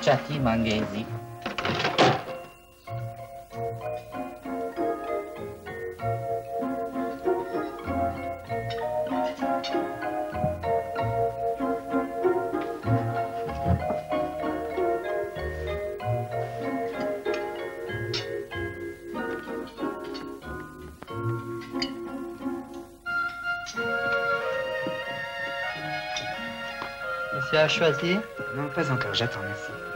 Chatti Manghesi. Choisi? Non, pas encore, j'attends, merci.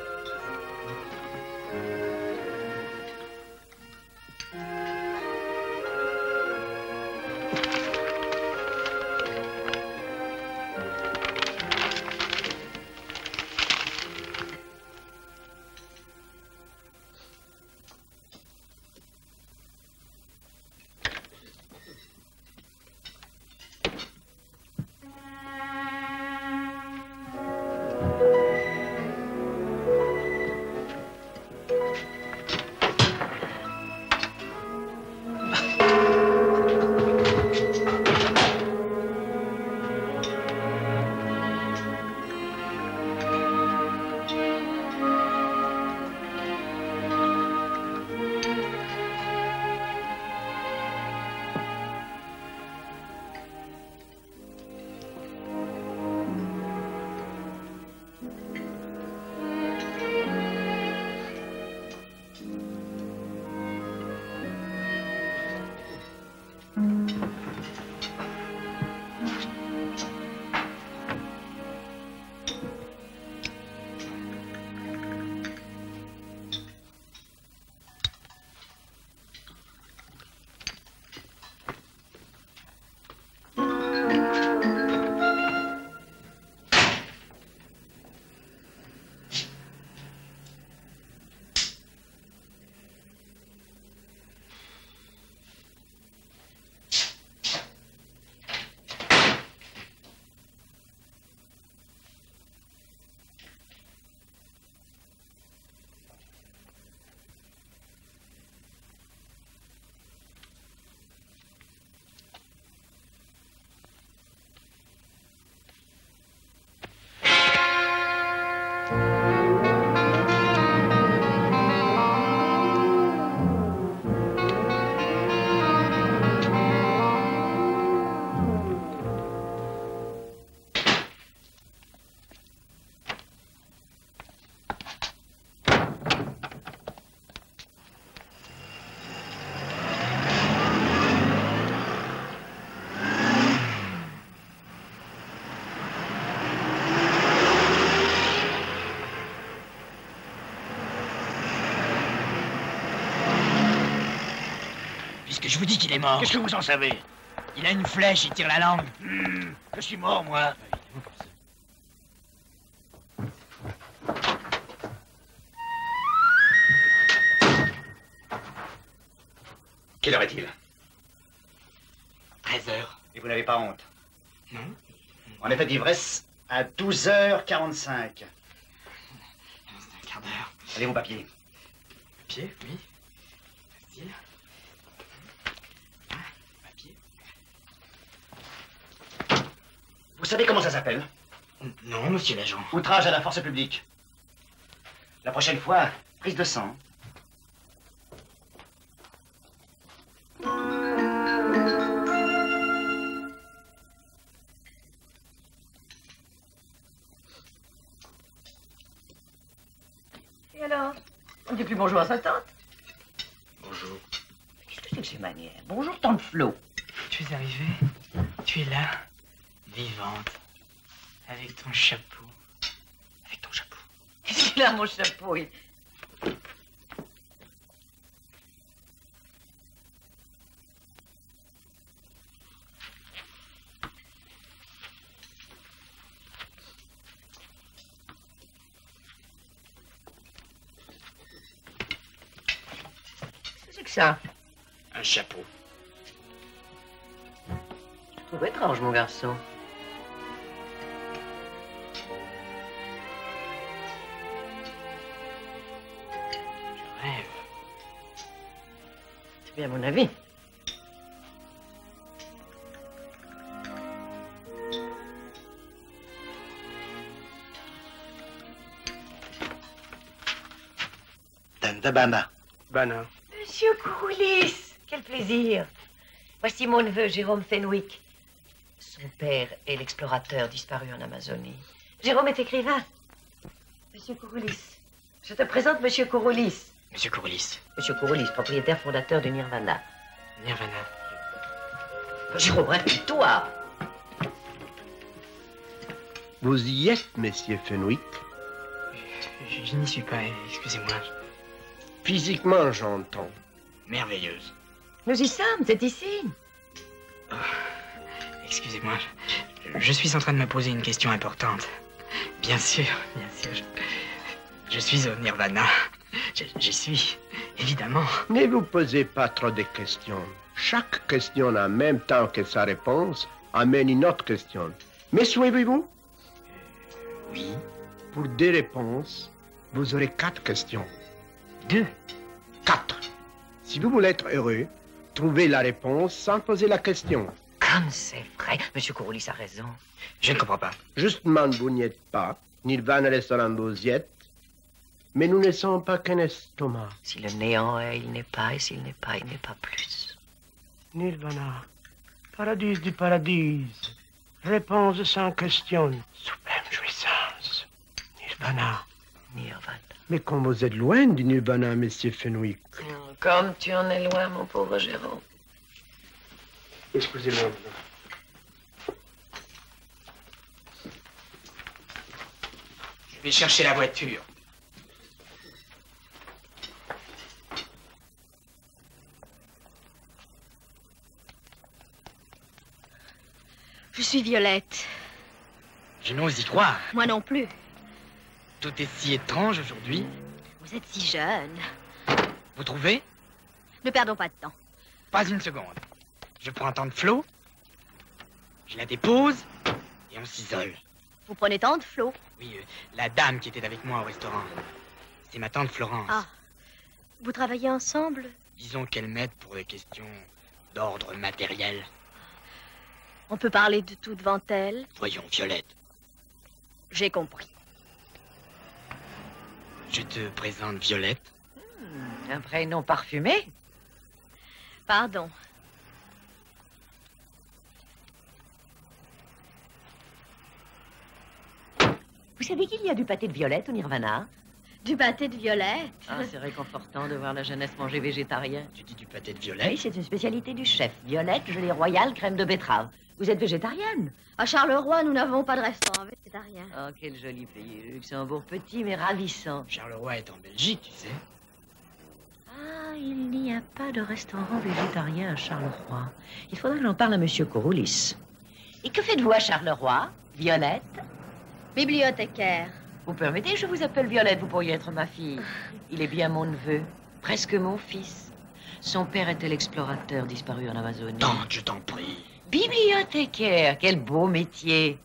Je vous dis qu'il est mort. Qu'est-ce que vous en savez? Il a une flèche, il tire la langue. Hmm, Je suis mort, moi. Quelle heure est-il? 13 heures. Et vous n'avez pas honte? Non. En état d'ivresse à 12h45. C'est un quart d'heure. Allez, vos papiers. Papier, oui. Facile. Ah, papier. Vous savez comment ça s'appelle? Non, monsieur l'agent. Outrage à la force publique. La prochaine fois, prise de sang. Et alors? On ne dit plus bonjour à sa tante Bonjour. Qu'est-ce que c'est que ces manières? Bonjour, tante Flo. Tu es arrivée? Tu es là, vivante, avec ton chapeau. Avec ton chapeau. Qu'est-ce qu'il a, mon chapeau il- Qu'est-ce que c'est que ça? Un chapeau. Je trouve étrange, mon garçon. Bien mon avis. Dandabana. Bana. Monsieur Kouroulis, quel plaisir. Voici mon neveu Jérôme Fenwick. Son père est l'explorateur disparu en Amazonie. Jérôme est écrivain. Monsieur Kouroulis, je te présente Monsieur Kouroulis. Monsieur Kouroulis. Monsieur Kouroulis, propriétaire fondateur de Nirvana. Nirvana. Jérôme, rapide-toi. Vous y êtes, Monsieur Fenwick? Je, je n'y suis pas, excusez-moi. Physiquement, j'entends. Merveilleuse. Nous y sommes, c'est ici. Excusez-moi, je, je suis en train de me poser une question importante. Bien sûr, bien sûr. Je, je suis au Nirvana. Je- J'y suis, évidemment. Ne vous posez pas trop de questions. Chaque question en même temps que sa réponse amène une autre question. Mais suivez-vous Oui. Pour deux réponses, vous aurez quatre questions. Deux. Quatre. Si vous voulez être heureux, trouvez la réponse sans poser la question. Comme c'est vrai. Monsieur Kouroulis a raison. Je ne comprends pas. Justement, vous n'y êtes pas. Nirvana restaurant vous y êtes. Mais nous ne sommes pas qu'un estomac. Si le néant est, il n'est pas, et s'il n'est pas, il n'est pas plus. Nirvana, paradis du paradis, réponse sans question, suprême jouissance. Nirvana. Nirvana. Mais comme vous êtes loin du Nirvana, monsieur Fenwick. Comme tu en es loin, mon pauvre Jérôme. Excusez-moi. Je vais chercher la voiture. Je suis Violette. Je n'ose y croire. Moi non plus. Tout est si étrange aujourd'hui. Vous êtes si jeune. Vous trouvez? Ne perdons pas de temps. Pas une seconde. Je prends temps de flot. Je la dépose. Et on s'isole. Vous prenez tant de flot. Oui, euh, la dame qui était avec moi au restaurant. C'est ma tante Florence. Ah. Vous travaillez ensemble? Disons qu'elle m'aide pour des questions d'ordre matériel. On peut parler de tout devant elle Voyons, Violette, J'ai compris. je te présente Violette. Un prénom parfumé Pardon. Vous savez qu'il y a du pâté de violette au Nirvana? Du pâté de Violette? Ah, c'est réconfortant de voir la jeunesse manger végétarien. Tu dis du pâté de Oui, Violette c'est une spécialité du chef. Violette, gelée royale, crème de betterave. Vous êtes végétarienne À Charleroi, nous n'avons pas de restaurant végétarien. Oh, quel joli pays. Luxembourg, petit mais ravissant. Charleroi est en Belgique, tu sais. Ah, il n'y a pas de restaurant végétarien à Charleroi. Il faudra que j'en parle à Monsieur Coroulis. Et que faites-vous à Charleroi, Violette? Bibliothécaire. Vous permettez, je vous appelle Violette, vous pourriez être ma fille. Il est bien mon neveu, presque mon fils. Son père était l'explorateur disparu en Amazonie. Tante, je t'en prie. Bibliothécaire, quel beau métier.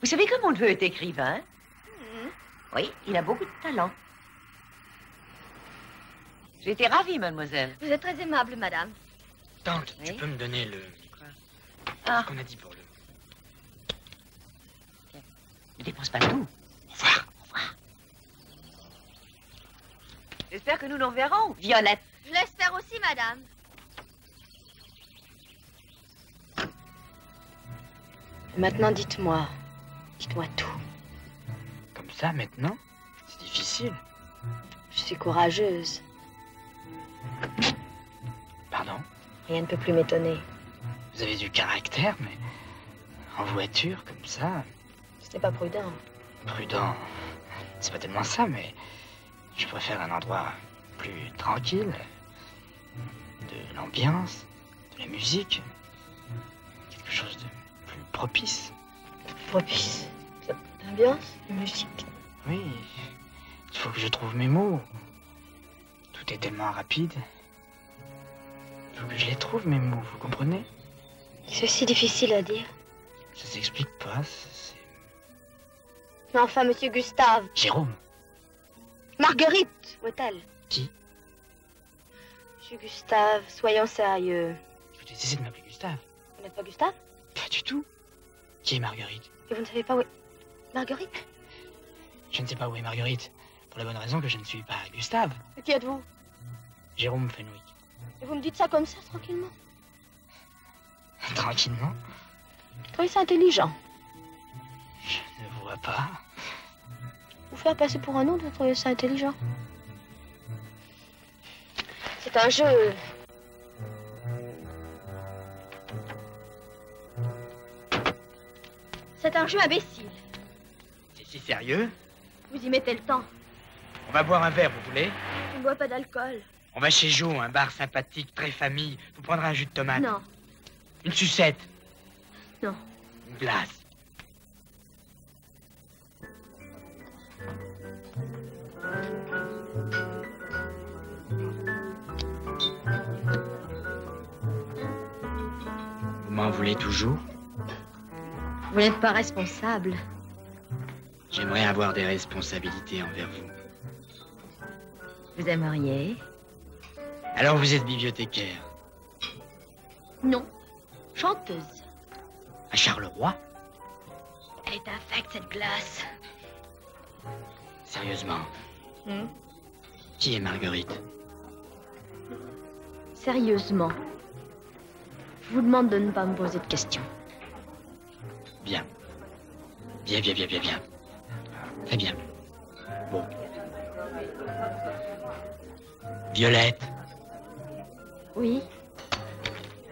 Vous savez que mon neveu est écrivain? Mhm. Oui, il a beaucoup de talent. J'ai été ravie, mademoiselle. Vous êtes très aimable, madame. Tante, tu peux me donner le... Ah, Ce qu'on a dit pour le... ne dépense pas tout. Au revoir. J'espère que nous nous reverrons, Violette. Je l'espère aussi, madame. Maintenant, dites-moi. Dites-moi tout. Comme ça, maintenant? C'est difficile. Je suis courageuse. Pardon? Rien ne peut plus m'étonner. Vous avez du caractère, mais... En voiture, comme ça... N'est pas prudent. Prudent. C'est pas tellement ça, mais... Je préfère un endroit plus tranquille. De l'ambiance, de la musique. Quelque chose de propice. Propice. L'ambiance, la musique. Oui. Il faut que je trouve mes mots. Tout est tellement rapide. Il faut que je les trouve, mes mots, vous comprenez? C'est si difficile à dire. Ça s'explique pas, c'est... Mais enfin, monsieur Gustave. Jérôme Marguerite, où est-elle Qui? Monsieur Gustave, soyons sérieux. Faut cesser de m'appeler Gustave. Vous n'êtes pas Gustave? Pas du tout. Qui est Marguerite? Et vous ne savez pas où est... Marguerite? Je ne sais pas où est Marguerite. Pour la bonne raison que je ne suis pas Gustave. Et qui êtes-vous? Jérôme Fenwick. Et vous me dites ça comme ça, tranquillement? Tranquillement? Trouvez ça intelligent? Je ne vois pas. Vous faire passer pour un autre, vous trouvez ça intelligent? C'est un jeu. C'est un jeu imbécile. C'est si sérieux Vous y mettez le temps. On va boire un verre, vous voulez? Je ne bois pas d'alcool. On va chez Jo, un bar sympathique, très famille. Vous prendrez un jus de tomate. Non. Une sucette. Non. Une glace. Vous m'en voulez toujours? Vous n'êtes pas responsable. J'aimerais avoir des responsabilités envers vous. Vous aimeriez Alors vous êtes bibliothécaire Non. Chanteuse. à Charleroi Elle est infecte, cette glace. Sérieusement Hmm. Qui est Marguerite? Sérieusement. Je vous demande de ne pas me poser de questions. Bien. Bien, bien, bien, bien, bien. Très bien. Bon. Violette, Oui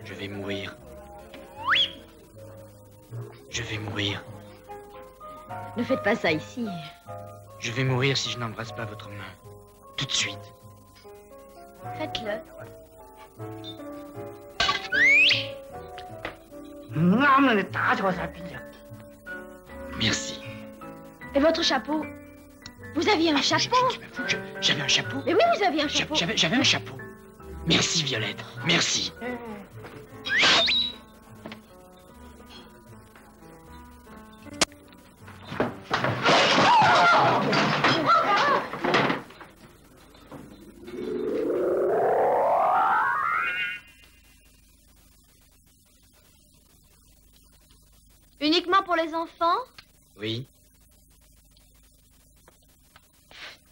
je vais mourir. Je vais mourir. Ne faites pas ça ici. Je vais mourir si je n'embrasse pas votre main. Tout de suite. Faites-le. Merci. Et votre chapeau? Vous aviez un chapeau? Je- je- J'avais un chapeau Mais oui, vous aviez un chapeau. J'avais un chapeau. Merci, Violette. Merci. Uniquement enfants Oui.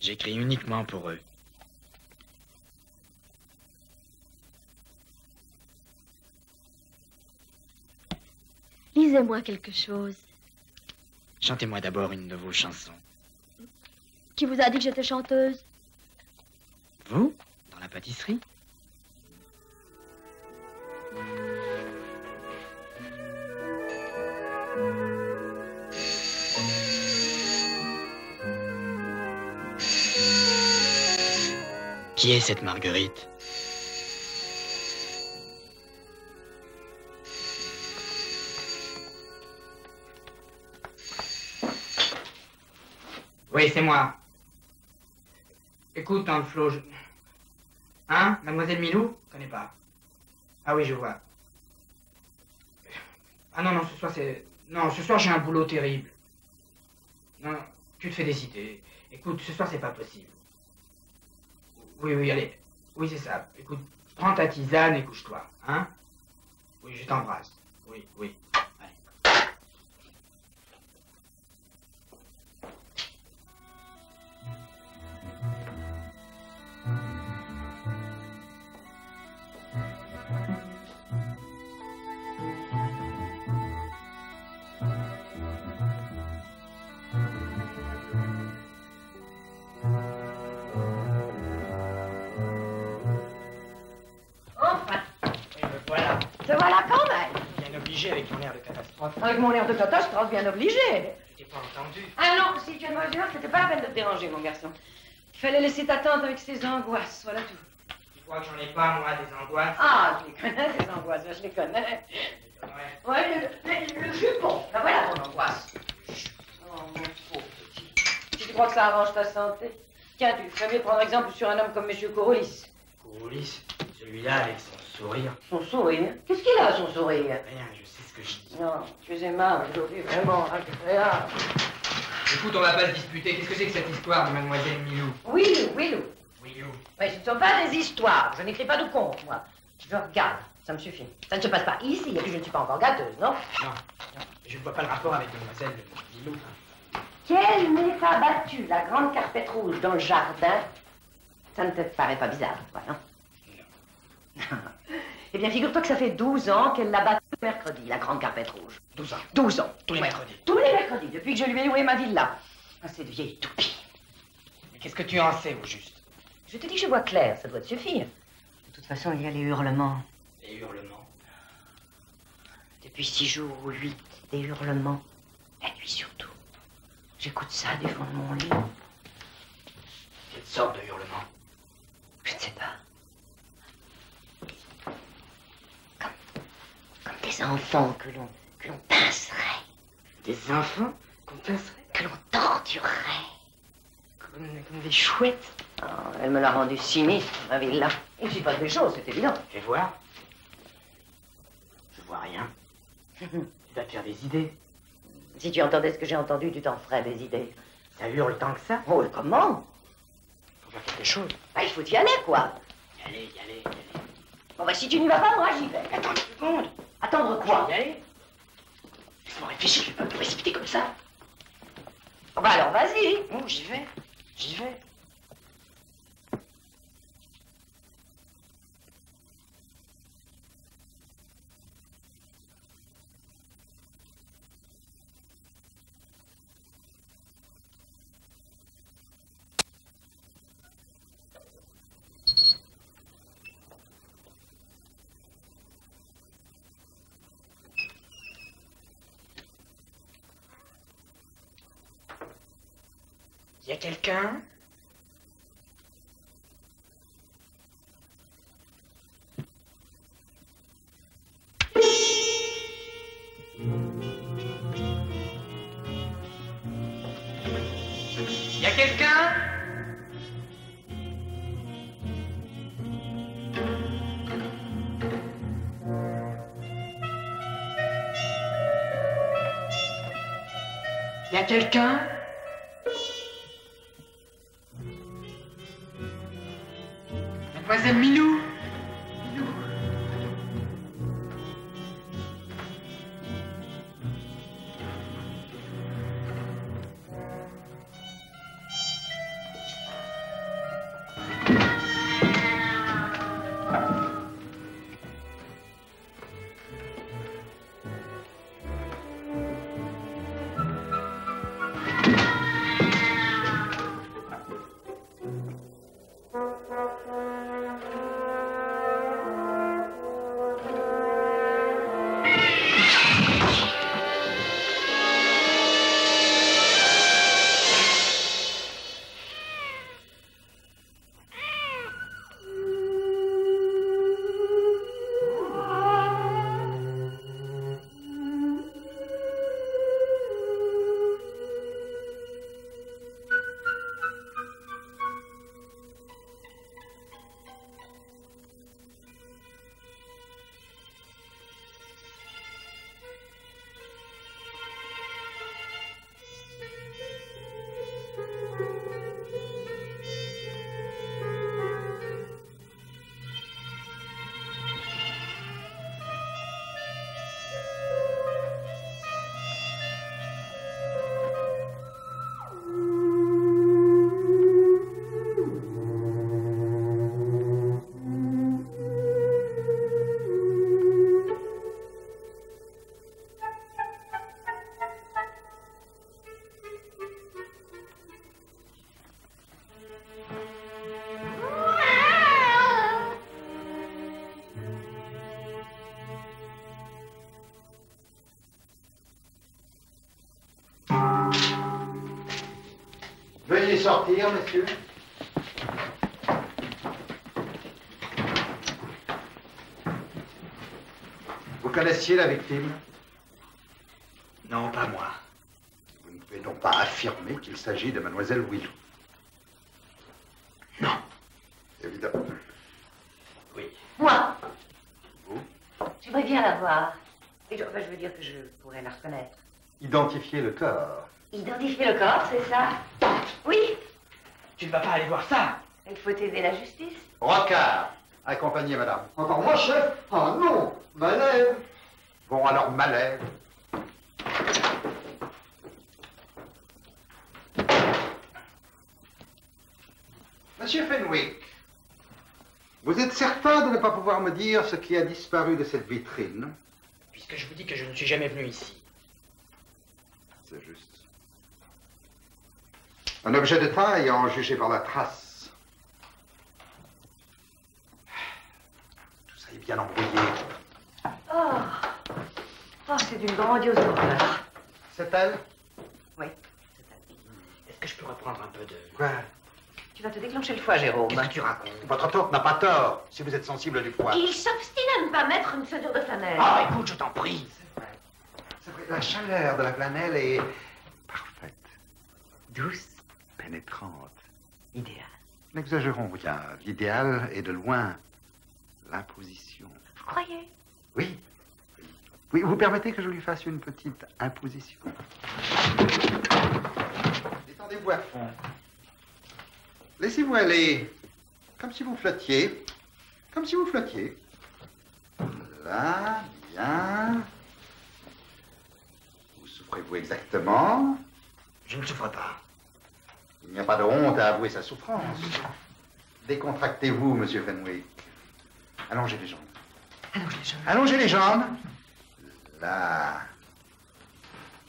J'écris uniquement pour eux. Lisez-moi quelque chose. Chantez-moi d'abord une de vos chansons. Qui vous a dit que j'étais chanteuse? Vous Dans la pâtisserie? Cette Marguerite? Oui, c'est moi. Écoute, hein, Flo, je... Hein Mademoiselle Milou Je connais pas. Ah oui, je vois. Ah non, non, ce soir, c'est... Non, ce soir, j'ai un boulot terrible. Non, tu te fais des idées. Écoute, ce soir, c'est pas possible. Oui, oui, allez. Oui, c'est ça. Écoute, prends ta tisane et couche-toi, hein Oui, je t'embrasse. Oui, oui. Obligé avec mon air de catastrophe. Avec mon air de catastrophe, bien obligé. Je t'ai pas entendu. Ah non, si tu as humeur, c'était pas la peine de te déranger, mon garçon. Il fallait laisser ta tante avec ses angoisses, voilà tout. Tu crois que j'en ai pas, moi, des angoisses Ah, je les connais, ces angoisses, je les connais. Ouais. Ouais, le, le- le jupon, ben voilà ton angoisse. Oh, mon pauvre petit. Si tu crois que ça arrange ta santé, tiens, tu ferais mieux prendre exemple sur un homme comme Monsieur Corolis. Kouroulis, celui-là avec son sourire. Son sourire? Qu'est-ce qu'il a, son sourire? Rien, je sais que je dis. Non, tu es aimable aujourd'hui, vraiment agréable. Écoute, on va pas se disputer. Qu'est-ce que c'est que cette histoire de Mademoiselle Milou? Oui, oui, Lou. Oui, ce ne sont pas des histoires. Je n'écris pas de contes, moi. Je regarde, ça me suffit. Ça ne se passe pas ici, et puis je ne suis pas encore gâteuse, non? Non, non, je ne vois pas le rapport avec Mademoiselle Milou. Quelle n'est pas battue la grande carpette rouge dans le jardin? Ça ne te paraît pas bizarre, toi, non Eh bien, figure-toi que ça fait 12 ans qu'elle l'a battue le mercredi, la grande carpette rouge. 12 ans. 12 ans. Tous les mercredis. Tous les mercredis, depuis que je lui ai loué ma villa. Ah, cette vieille toupie. Mais qu'est-ce que tu en sais, au juste? Je te dis que je vois clair, ça doit te suffire. De toute façon, il y a les hurlements. Les hurlements. Depuis six jours ou huit, des hurlements. La nuit surtout. J'écoute ça du fond de mon lit. Quelle sorte de hurlements Je ne sais pas. Comme, comme des enfants que l'on que l'on pincerait, Des enfants qu'on pincerait que l'on torturerait. comme, comme des chouettes. Oh, elle me l'a rendu sinistre, ma villa. Il ne suit pas de choses, c'est évident. Fais voir. Je vois rien. tu vas te faire des idées. Si tu entendais ce que j'ai entendu, tu t'en ferais des idées. Ça hurle tant que ça. Oh, et comment? Faut faire quelque chose. Ah, Il faut y aller, quoi. Y aller, y aller, y aller. Bon, bah, si tu n'y vas pas, moi, j'y vais. Attends une seconde. Attendre quoi Laisse-moi réfléchir, je vais pas me précipiter comme ça. Oh, Bah, alors, vas-y. Bon, j'y vais. J'y vais. Quelqu'un La victime Non, pas moi. Vous ne pouvez donc pas affirmer qu'il s'agit de mademoiselle Willou Non. Évidemment. Moi Vous J'aimerais bien la voir. Et je, enfin, je veux dire que je pourrais la reconnaître. Identifier le corps. Identifier le corps, c'est ça? Oui Tu ne vas pas aller voir ça Il faut aider la justice. Rocard, accompagnez madame. Encore moi, chef Ah non Malève Bon, alors, Malève. Monsieur Fenwick, vous êtes certain de ne pas pouvoir me dire ce qui a disparu de cette vitrine? Puisque je vous dis que je ne suis jamais venu ici. C'est juste. Un objet de taille en jugé par la trace. Tout ça est bien embrouillé. Oh Oh, c'est d'une grandiose horreur. C'est elle Oui. Est-ce que je peux reprendre un peu de... Quoi? Tu vas te déclencher le foie, Jérôme. Qu'est-ce que tu racontes? Votre tante n'a pas tort si vous êtes sensible du poids. Il s'obstine à ne pas mettre une soudure de flanelle. Ah, écoute, je t'en prie. C'est vrai, la chaleur de la flanelle est parfaite, Douce, pénétrante. idéal. N'exagérons rien. L'idéal est de loin l'imposition. Vous croyez? Oui. Oui, vous permettez que je lui fasse une petite imposition. Détendez-vous à fond. Laissez-vous aller, comme si vous flottiez. Comme si vous flottiez. Là, bien. Où souffrez-vous exactement? Je ne souffre pas. Il n'y a pas de honte à avouer sa souffrance. Décontractez-vous, monsieur Fenwick. Allongez les jambes. Allongez les jambes. Allongez les jambes. Là.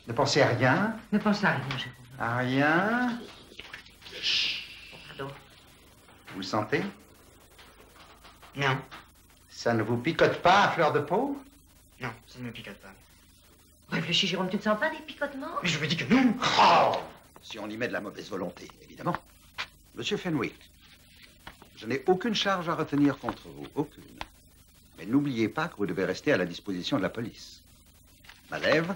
Ne pensez à rien. Ne pense à rien, Jérôme. À rien. Pardon. Vous sentez? Non, Ça ne vous picote pas à fleur de peau? Non, ça ne me picote pas. Réfléchis, Jérôme, tu ne sens pas des picotements? Mais je me dis que non. Oh Si on y met de la mauvaise volonté, évidemment. Monsieur Fenwick, je n'ai aucune charge à retenir contre vous, aucune. Mais n'oubliez pas que vous devez rester à la disposition de la police. Ma lèvre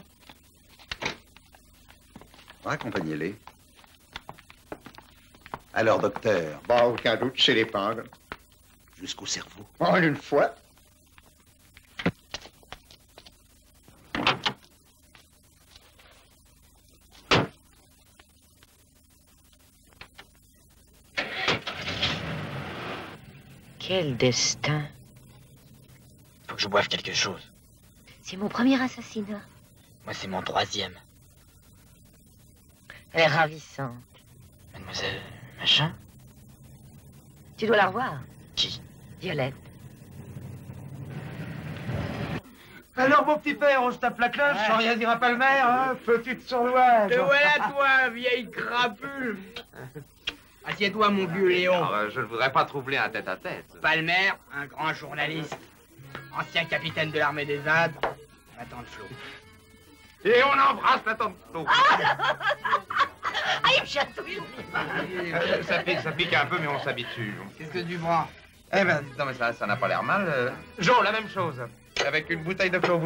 Raccompagnez-les. Alors, docteur, Bon, aucun doute, c'est l'épingle. jusqu'au cerveau. En une fois. Quel destin. Faut que je boive quelque chose. C'est mon premier assassinat. Moi, c'est mon troisième. Elle est ravissante. Mademoiselle Machin Tu dois la revoir. Qui? Violette. Alors, mon petit père, on se tape la cloche sans rien dire à Palmer, hein Petite sournoise Te voilà, toi, vieille crapule. Assieds-toi, mon vieux Léon. euh, Je ne voudrais pas troubler un tête-à-tête. Palmer, un grand journaliste, ancien capitaine de l'armée des Indes, Et on embrasse la tante Flo. Ah, chatouille. Euh, ça, pique, ça pique un peu, mais on s'habitue. Qu'est-ce que tu prends Eh ben, non, mais ça, ça n'a pas l'air mal. euh. Jo, la même chose. Avec une bouteille de Clos.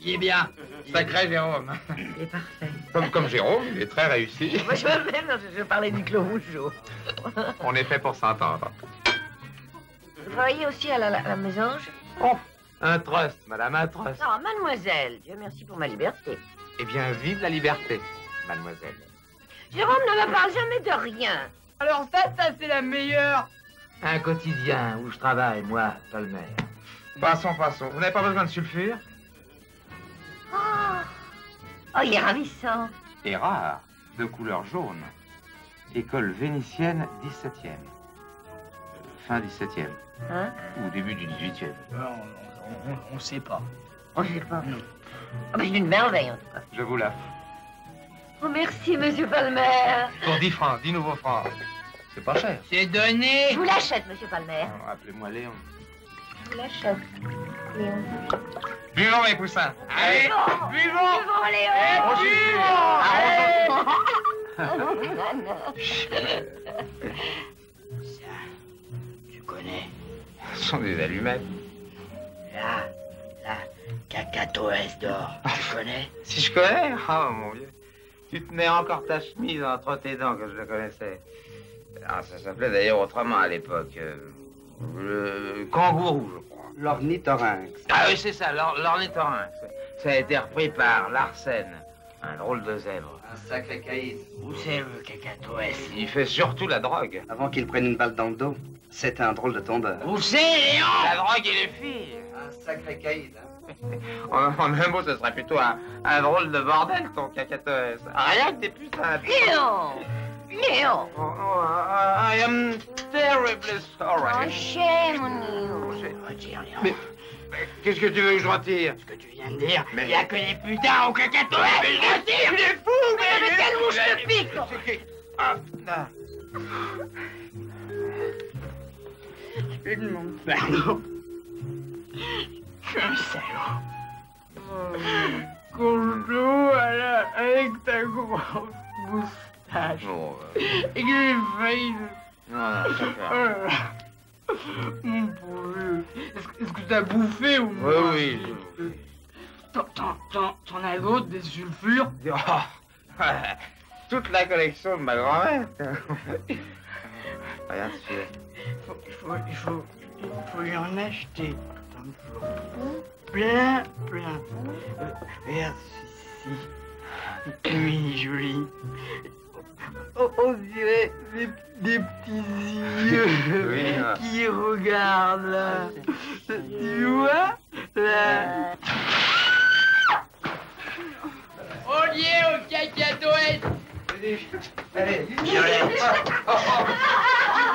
Il est bien. Sacré Jérôme. Il est parfait. Comme, comme Jérôme, il est très réussi. Moi, je veux même, je, je parlais du clos rougeau. On est fait pour s'entendre. Vous travaillez aussi à la, la, la mésange? Oh, un trust, madame, un trust. Non, mademoiselle, Dieu merci pour ma liberté. Eh bien, vive la liberté, mademoiselle. Jérôme ne me parle jamais de rien. Alors ça, ça c'est la meilleure. Un quotidien où je travaille, moi, Palmer. Passons, passons. Vous n'avez pas besoin de sulfure? Oh, oh il est ravissant. Et rare, de couleur jaune. École vénitienne 17e. Euh, Fin 17e. Hein? Ou début du 18e. on, on, on sait pas. Oh, je sais pas. Oh, mais c'est une merveille, en tout cas. Je vous la Oh, merci, monsieur Palmer. Pour 10 francs, 10 nouveaux francs. C'est pas cher. C'est donné. Je vous l'achète, monsieur Palmer. Alors, Appelez-moi Léon. Je vous l'achète. Léon. Buvons, mes poussins. Allez, Buvons buvons Buvons, Léon Buvons Ah, on s'en- Tu connais Ce sont des allumettes. Là, là, cacatoès d'or. Tu connais Si je connais Oh mon vieux. Tu tenais encore ta chemise entre tes dents que je le connaissais. Alors, ça s'appelait d'ailleurs autrement à l'époque. euh, le kangourou, je crois. L'ornithorynx. Ah oui, c'est ça, l'or- l'ornithorynx. Ça a été repris par Larsen, un drôle de zèbre. Un sacré caïd. Où c'est le cacatoès Il fait surtout la drogue. Avant qu'il prenne une balle dans le dos, c'était un drôle de tombeur. Où c'est, Léon? La drogue et les filles. Un sacré caïd, hein En, en un mot, ce serait plutôt un, un drôle de bordel, ton cacatoès. Rien que t'es plus un... Léon Léon Oh, oh, I am terribly sorry. Enchaîne, mon Léon. Léon. Mais, mais qu'est-ce que tu veux que je retire Ce que tu viens de dire, Mais- il n'y a que des putains au cacatoès Retire Il est fou, mais... mais quelle mouche te pique C'est qui Ah, ah. Je te demande pardon. Je suis un salaud. Conjo avec ta grosse moustache. Bon, euh, Et que j'ai failli... non, non, ça Mon pauvre. Est-ce que- t'as bouffé ou Oui, oui, j'ai T'en- as d'autres, des sulfures Oh, toute la collection de ma grand-mère. Regarde celui-là. faut, il, faut, il, faut, il faut y en acheter. Plein, plein. Euh, regarde celui-ci. Oui, joli. On, on dirait des, des petits yeux Oui, ah. qui regardent là. Tu vois là? On y est au cacatoès Allez, Violette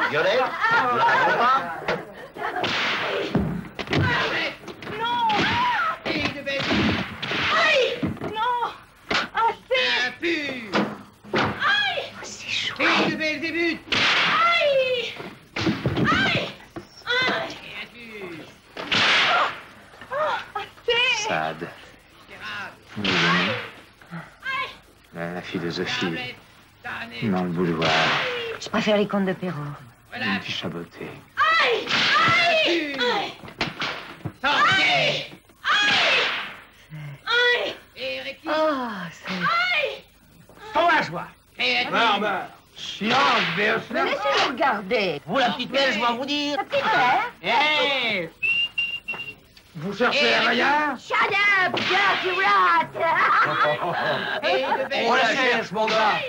Violette Vous la rêvez pas? Aïe! Non! Assez Impur Chaud Fille de Belzébuth Aïe. Aïe. Aïe. Impur Assez. Sade. Misérable La, la philosophie dans le boudoir. Je préfère les contes de Perrault. Voilà. Une fiche à beauté. Aïe. Aïe Aïe Sortez Aïe Et rectifie Oh, c'est... Sans la joie Créature Silence, Mais laissez-nous regarder. Vous, la petite belle, je dois vous dire. La petite mère Hé Vous cherchez la Maillard Shut up, dirty rat. Belle On la cherche, mon gars.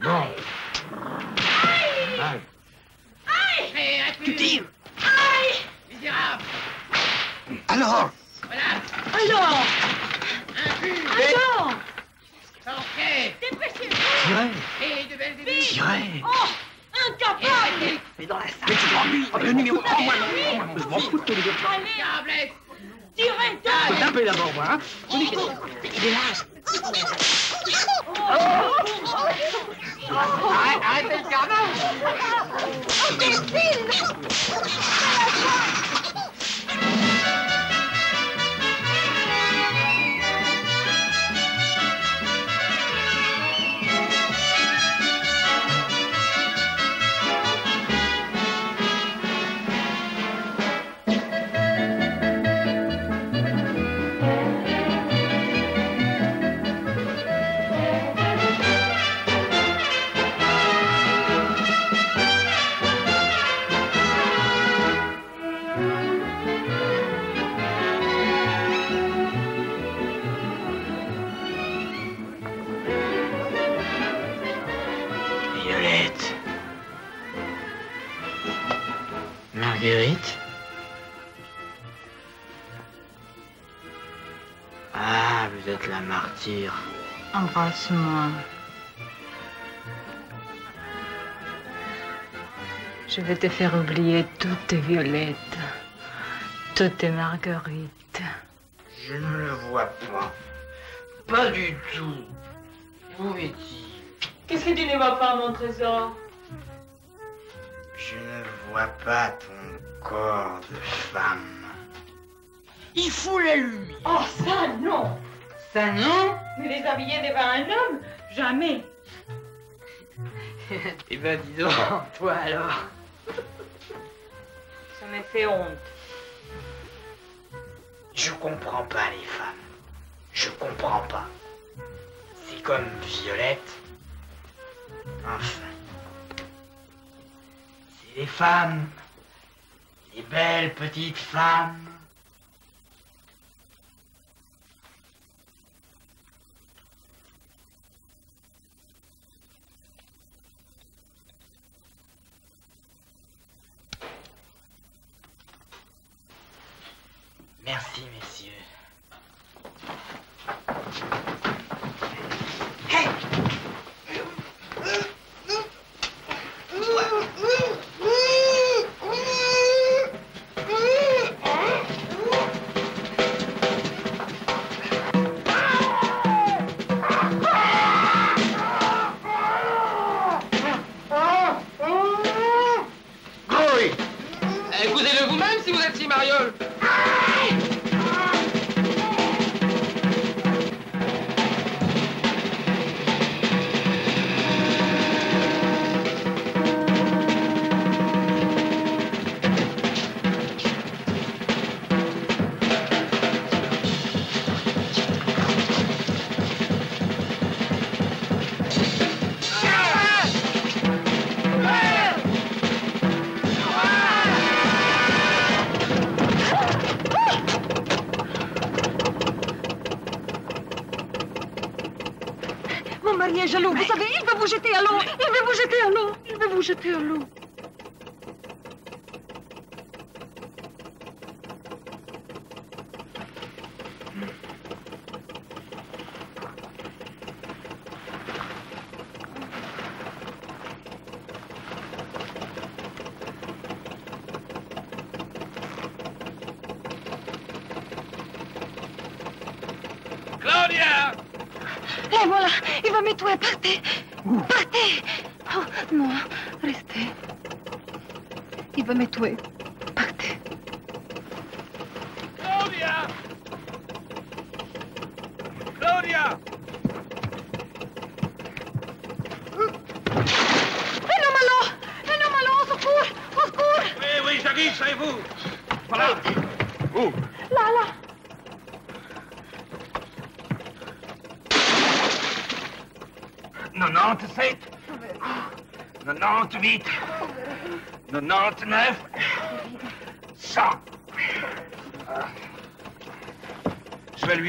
Non. Créature Tu tires. Misérable. Alors Voilà Alors Alors Sortez Et de Tirez Oh Incapable Mais dans la salle. Mais tu m'ennuies Le numéro Prends-moi Je m'en fous de te le dire Allez. Hamlet Tirez taper d'abord, moi, hein. Il est là Arrête- Arrêtez le carnage Imbécile Marguerite. Ah, vous êtes la martyre. Embrasse-moi. Je vais te faire oublier toutes tes violettes, toutes tes marguerites. Je ne le vois pas. Pas du tout. Où est-il Qu'est-ce que tu ne vois pas, mon trésor? Je ne vois pas ton corps de femme. Il faut la lumière. Oh, ça, non Ça non Mais les habiller devant un homme Jamais Eh ben, dis donc, toi alors. Ça m'a fait honte. Je comprends pas les femmes. Je comprends pas. C'est comme Violette. Enfin. C'est les femmes. Les belles petites femmes.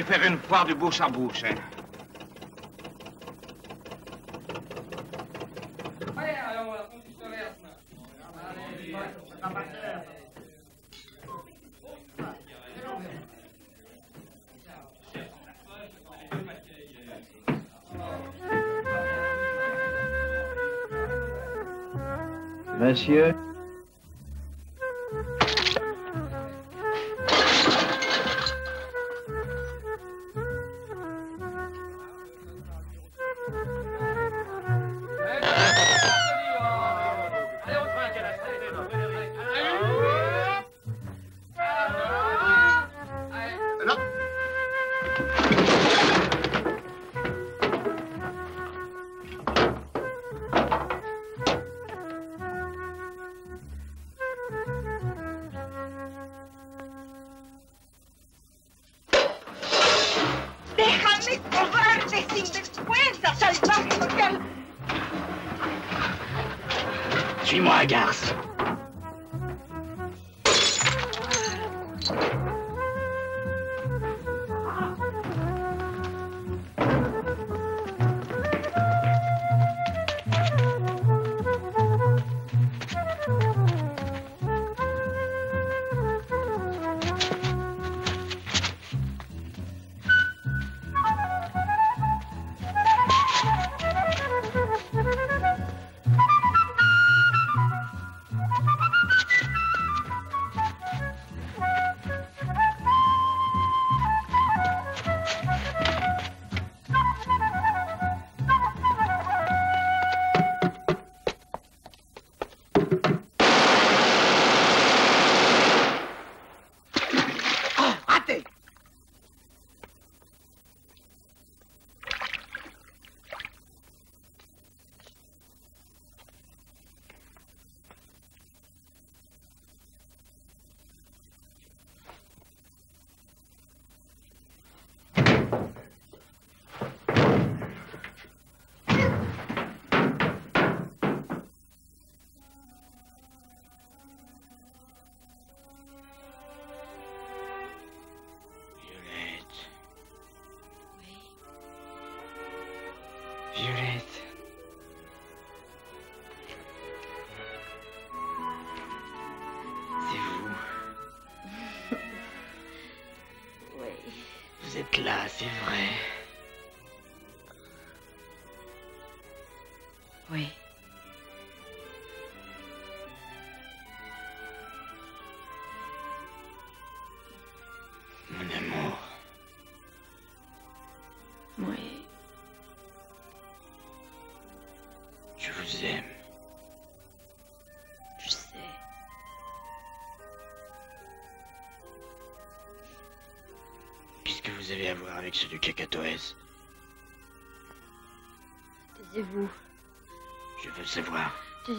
Lui faire une foire de bouche à bouche, hein. Monsieur, là, c'est vrai.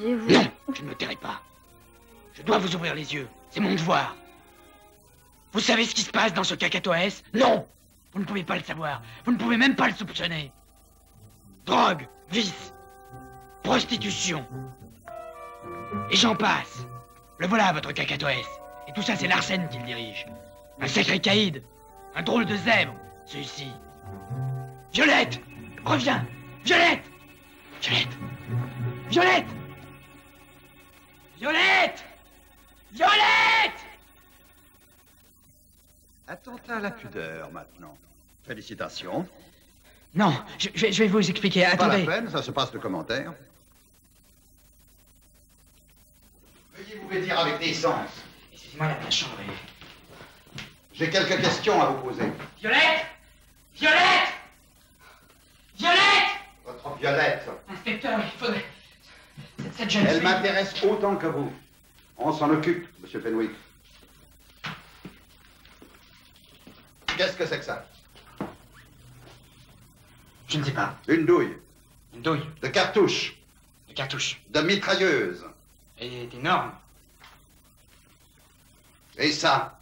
Non, je ne me tairai pas. Je dois vous ouvrir les yeux. C'est mon devoir. Vous savez ce qui se passe dans ce Cacatoès Non Vous ne pouvez pas le savoir. Vous ne pouvez même pas le soupçonner. Drogue, vice, prostitution. Et j'en passe. Le voilà, votre Cacatoès. Et tout ça, c'est Larsen qui le dirige. Un sacré caïd. Un drôle de zèbre, celui-ci. Violette Reviens Violette Violette Violette Violette Violette Attentat à la pudeur maintenant. Félicitations. Non, je, je vais- je vais vous expliquer. Pas Attendez. la peine, ça se passe de commentaires. Veuillez vous vêtir avec décence. Excusez-moi, la chambre J'ai quelques questions à vous poser. Violette Violette Violette Votre Violette, Inspecteur, il faudrait... Cette jeune elle fille... m'intéresse autant que vous. On s'en occupe, Monsieur Fenwick. Qu'est-ce que c'est que ça? Je ne sais pas. Une douille. Une douille. De cartouches. De cartouches. De mitrailleuses. Elle est énorme. Et ça?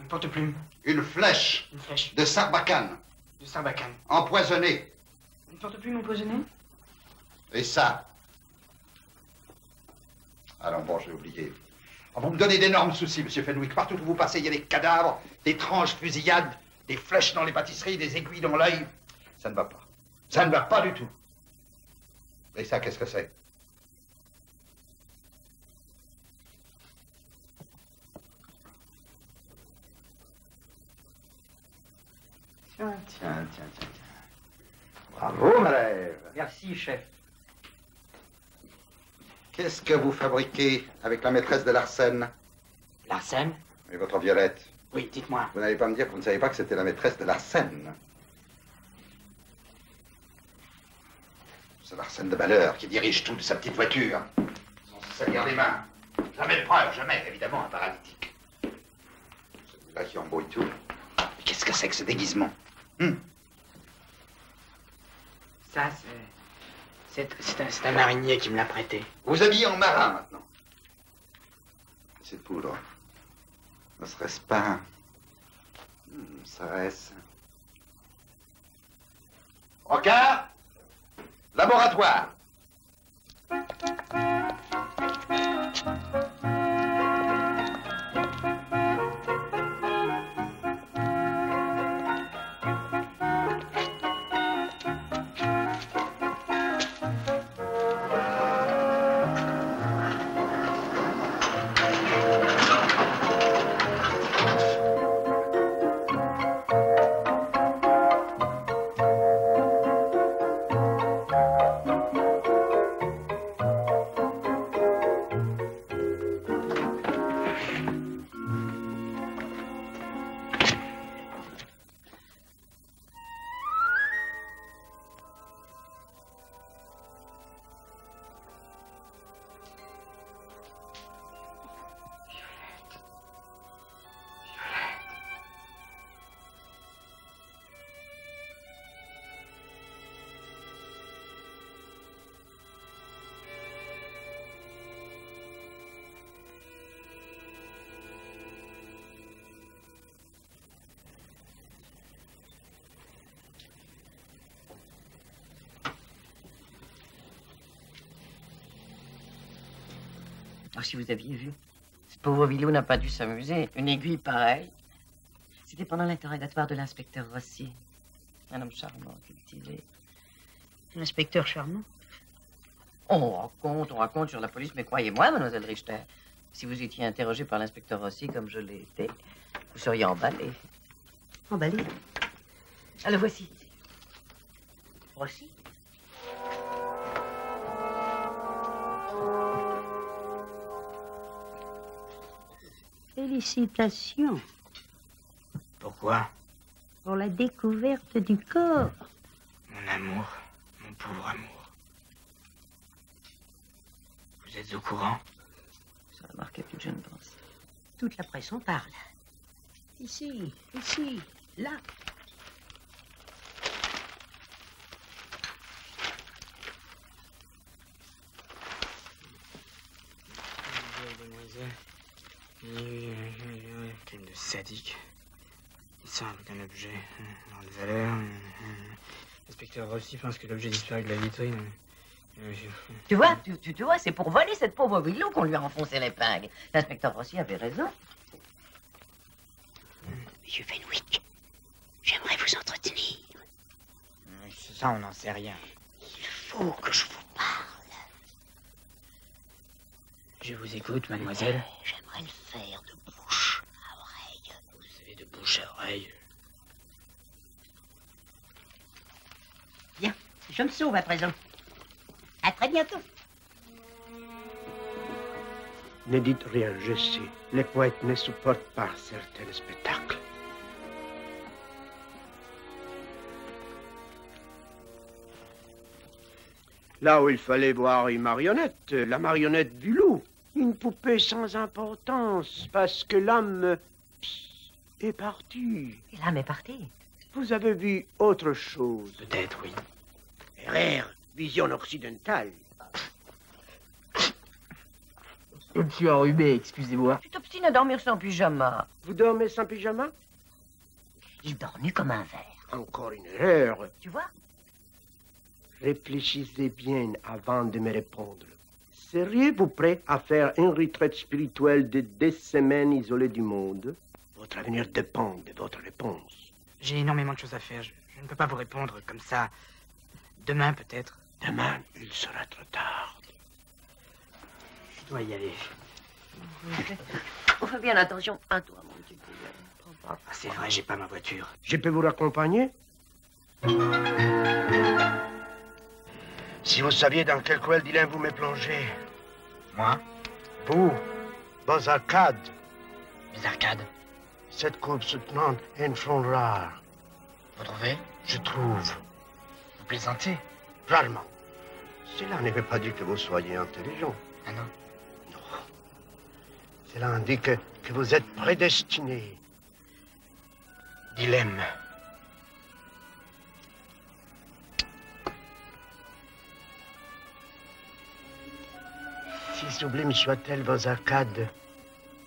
Un porte-plume. Une flèche. Une flèche. De sarbacane. De sarbacane. Empoisonnée. Une porte-plume empoisonnée? Et ça? Alors bon, j'ai oublié. Oh, vous me donnez d'énormes soucis, Monsieur Fenwick. Partout où vous passez, il y a des cadavres, d'étranges fusillades, des flèches dans les pâtisseries, des aiguilles dans l'œil. Ça ne va pas. Ça ne va pas du tout. Et ça, qu'est-ce que c'est? Tiens, tiens, tiens, tiens. Bravo, Malève. Merci, chef. Qu'est-ce que vous fabriquez avec la maîtresse de Larsen Larsen Et votre Violette Oui, dites-moi. Vous n'allez pas me dire que vous ne savez pas que c'était la maîtresse de Larsen C'est Larsen de Malheur qui dirige tout de sa petite voiture. Sans se salir les mains. Jamais de preuve, jamais, évidemment, un paralytique. Celui-là qui embrouille tout. Mais qu'est-ce que c'est que ce déguisement? Hum, Ça, c'est... C'est un, marinier qui me l'a prêté. Vous habillez en marin maintenant. Cette poudre. Ne serait-ce pas? Hmm, Serait-ce. Rocard Laboratoire si vous aviez vu, ce pauvre Vilou n'a pas dû s'amuser. Une aiguille pareille. C'était pendant l'interrogatoire de l'inspecteur Rossi. Un homme charmant, cultivé. L'inspecteur charmant. On raconte, on raconte sur la police, mais croyez-moi, mademoiselle Richter, si vous étiez interrogée par l'inspecteur Rossi comme je l'ai été, vous seriez emballée. Emballé Ah, le voici. Rossi Félicitations Pourquoi? Pour la découverte du corps. Mon amour, mon pauvre amour. Vous êtes au courant? Ça a marqué plus que je ne pense. Toute la presse en parle. Ici, ici, là. Crime de sadique. Il sort avec un objet euh, dans de valeur. euh, euh. L'inspecteur Rossi pense que l'objet disparu de la vitrine. Euh, Tu vois, tu, tu- tu vois, c'est pour voler cette pauvre Willow qu'on lui a enfoncé l'épingle. L'inspecteur Rossi avait raison. Monsieur Fenwick, j'aimerais vous entretenir. Euh, Ça, on n'en sait rien. Il faut que je vous parle. Je vous écoute, mademoiselle. J'aimerais le faire de bouche à oreille. Vous savez, de bouche à oreille. Bien, je me sauve à présent. À très bientôt. Ne dites rien, je sais. Les poètes ne supportent pas certains spectacles. Là où il fallait voir une marionnette, la marionnette du loup. Une poupée sans importance, parce que l'âme pss, est partie. Et l'âme est partie. Vous avez vu autre chose. Peut-être, oui. Rare, vision occidentale. Je me suis enrhumé, excusez-moi. Tu t'obstines à dormir sans pyjama. Vous dormez sans pyjama? Il dort nu comme un verre. Encore une erreur. Tu vois? Réfléchissez bien avant de me répondre. Seriez-vous prêt à faire une retraite spirituelle de deux semaines isolée du monde? Votre avenir dépend de votre réponse. J'ai énormément de choses à faire. Je, je ne peux pas vous répondre comme ça. Demain, peut-être. Demain, il sera trop tard. Je dois y aller. On fait bien attention à toi, mon petit. Ah, c'est vrai, j'ai pas ma voiture. Je peux vous raccompagner Si vous saviez dans quel cruel dilemme vous me plongez. Moi? Vous, vos arcades, Les arcades. Cette courbe soutenante est une front rare. Vous trouvez? Je trouve, Vous plaisantez? Rarement. Cela ne veut pas dire que vous soyez intelligent. Ah non? Cela indique que vous êtes prédestiné. Dilemme. Si sublimes soient-elles vos arcades,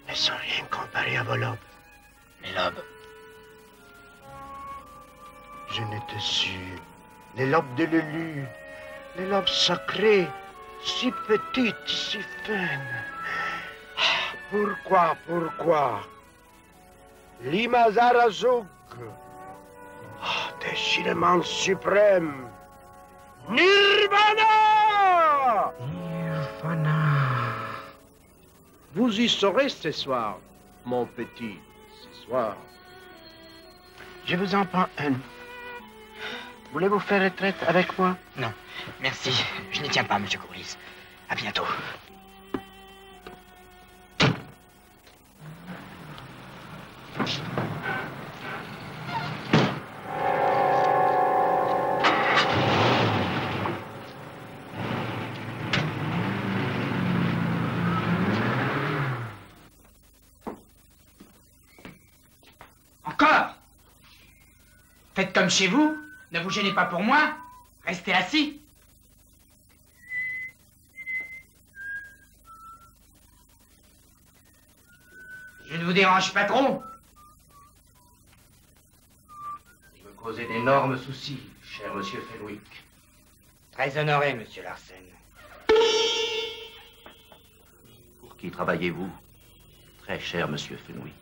ne sont rien comparées à vos lobes. Lobes. Je n'étais sûr. Les lobes de l'élu, les lobes sacrés, si petites, si fines. Ah, Pourquoi, pourquoi? L'Imazarazuk. Oh, déchirement suprême. Nirvana Vous y serez ce soir, mon petit, Je vous en prends un. Voulez-vous faire retraite avec moi? Non, merci. Je n'y tiens pas, monsieur Courlis. À bientôt. Comme chez vous. Ne vous gênez pas pour moi. Restez assis. Je ne vous dérange pas trop. Vous me causez d'énormes soucis, cher monsieur Fenwick. Très honoré, monsieur Larsen. Pour qui travaillez-vous Très cher monsieur Fenwick.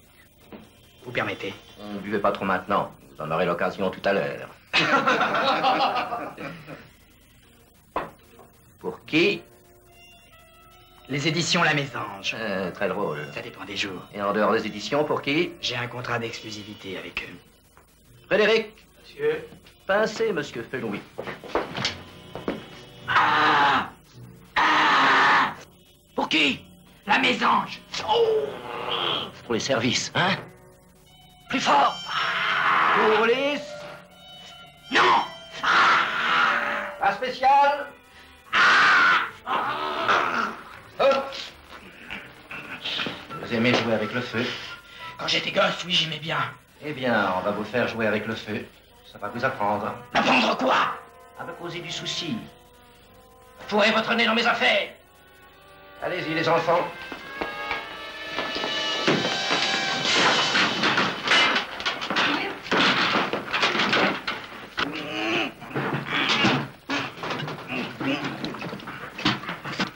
Vous permettez On ne buvait pas trop maintenant. Vous en aurez l'occasion tout à l'heure. Pour qui? Les éditions La Mésange. Euh, Très drôle. Ça dépend des jours. Et en dehors des éditions, pour qui? J'ai un contrat d'exclusivité avec eux. Frédéric? Monsieur? Pincez, monsieur Fenouil. Ah Ah Pour qui? La mésange. Oh Pour les services, hein? Plus fort Pour les... Non La spéciale Hop Vous aimez jouer avec le feu Quand j'étais gosse, oui, j'aimais bien. Eh bien, on va vous faire jouer avec le feu. Ça va vous apprendre. Apprendre quoi? À me causer du souci. Fourrez votre nez dans mes affaires. Allez-y, les enfants.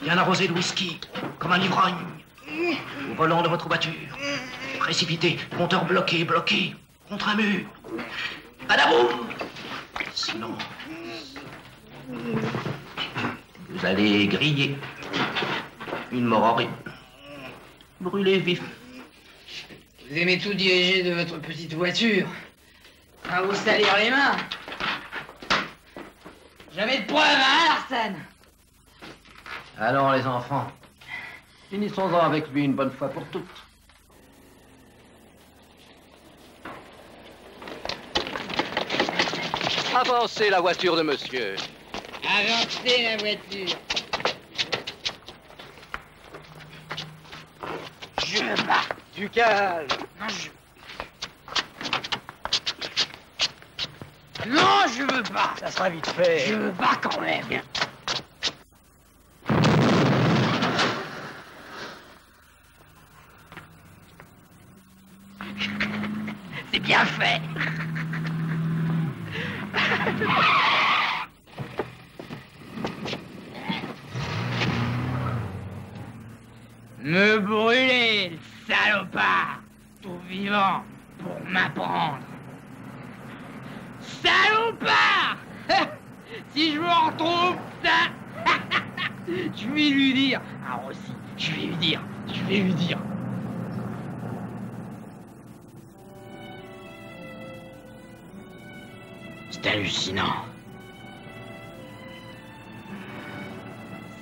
Bien arrosé de whisky, comme un ivrogne. Au volant de votre voiture. Précipité, compteur bloqué, bloqué, contre un mur. Badaboum Sinon, vous allez griller. Une mort horrible. Brûlé vif. Vous aimez tout diriger de votre petite voiture. À vous salir les mains. Jamais de preuve, hein, Arsène Allons, les enfants. Finissons-en avec lui une bonne fois pour toutes. Avancez la voiture de monsieur. Avancez la voiture. Je bats. Du calme. Non, je... Non, je veux pas. Ça sera vite fait. Je me bats quand même. Me brûler, le salopard, tout vivant, pour m'apprendre. Salopard Si je me retrouve, ça... je vais lui dire. Ah aussi, je vais lui dire, je vais lui dire.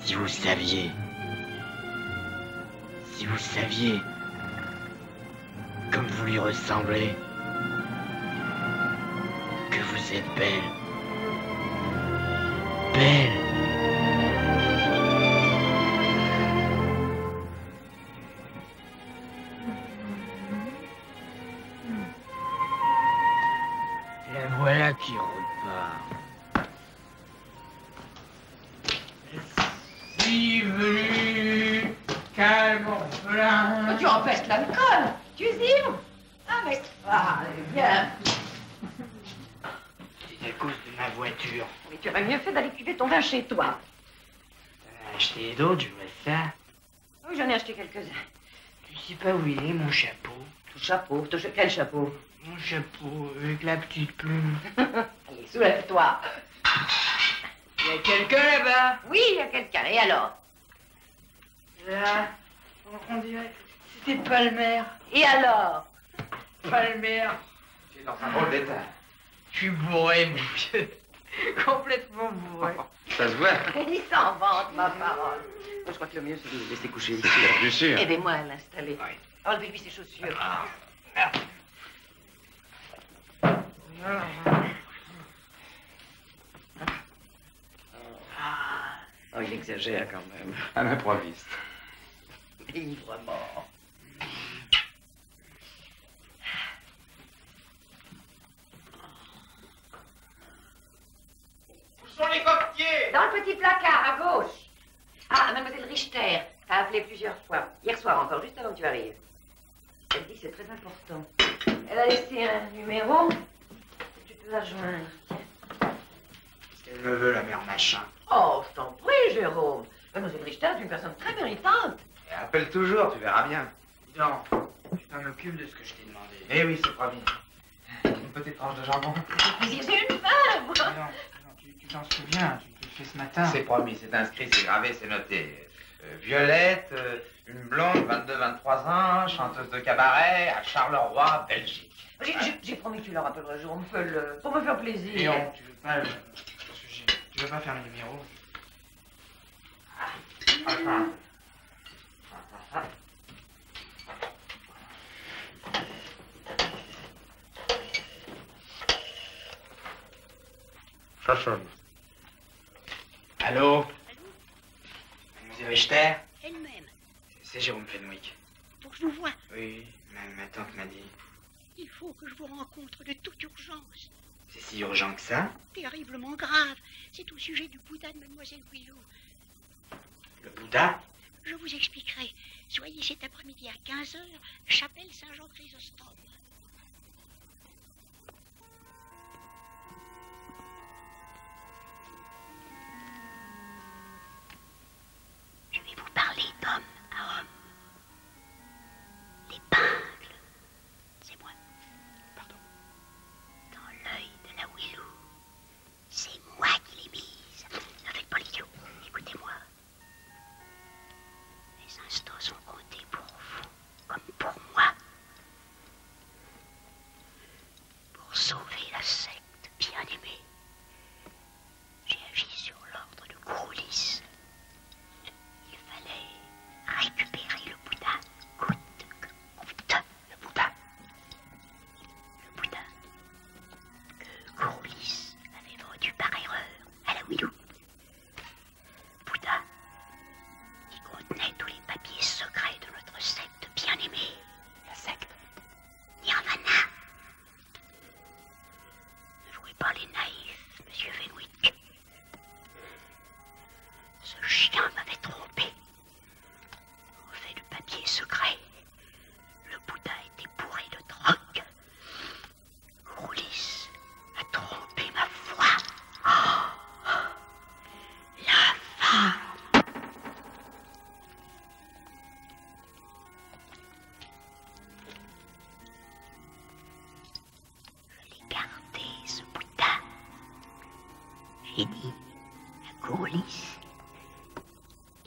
Si vous saviez. Si vous saviez. Comme vous lui ressemblez. Que vous êtes belle. Belle. Voiture. Mais tu aurais mieux fait d'aller cuver ton vin chez toi. T'en as acheté d'autres, je vois ça. Oui, j'en ai acheté quelques-uns. Tu sais pas où il est, mon chapeau Ton chapeau, ton cha- quel chapeau? Mon chapeau, avec la petite plume. Allez, soulève-toi. Il y a quelqu'un là-bas? Oui, il y a quelqu'un. Et alors? Là, on dirait que c'était Palmer. Et alors? Palmer. Tu es dans un drôle d'état. Je suis bourré, mon vieux. Complètement bourré. Ça se voit. Il s'en vante, ma parole. Moi, je crois que le mieux, c'est de le laisser coucher ici. Bien sûr. Aidez-moi à l'installer. Enlevez-lui ses chaussures. Oh, il exagère quand même. À l'improviste. Ivre mort. Sont les coquetiers Dans le petit placard, à gauche. Ah, mademoiselle Richter t'a appelé plusieurs fois. Hier soir encore, juste avant que tu arrives. Elle dit que c'est très important. Elle a laissé un numéro. Tu peux la joindre. Elle me veut, la mère machin. Oh, je t'en prie, Jérôme. Mademoiselle Richter est une personne très méritante. Et appelle toujours, tu verras bien. Non, tu t'en occupes de ce que je t'ai demandé. Eh oui, c'est promis. Une petite tranche de jambon. J'ai une moi. T'en souviens, tu tu le fais ce matin. C'est promis, c'est inscrit, c'est gravé, c'est noté. Euh, Violette, euh, une blonde, 22-23 ans, chanteuse de cabaret, à Charleroi, Belgique. J'ai- promis que tu la rappellerais, Jérôme, fais-le, pour me faire plaisir. Et on, tu veux pas, le- Sujet, tu veux pas faire le numéro Enfin, Ça sonne. Allô Mademoiselle Richter Elle-même, C'est Jérôme Fenwick. pour que je vous vois, Oui, ma, ma tante m'a dit. il faut que je vous rencontre de toute urgence. C'est si urgent que ça Terriblement grave. C'est au sujet du Bouddha de Mademoiselle Willou. Le Bouddha Je vous expliquerai. Soyez cet après-midi à 15h, chapelle Saint-Jean-Chrysostome. Vous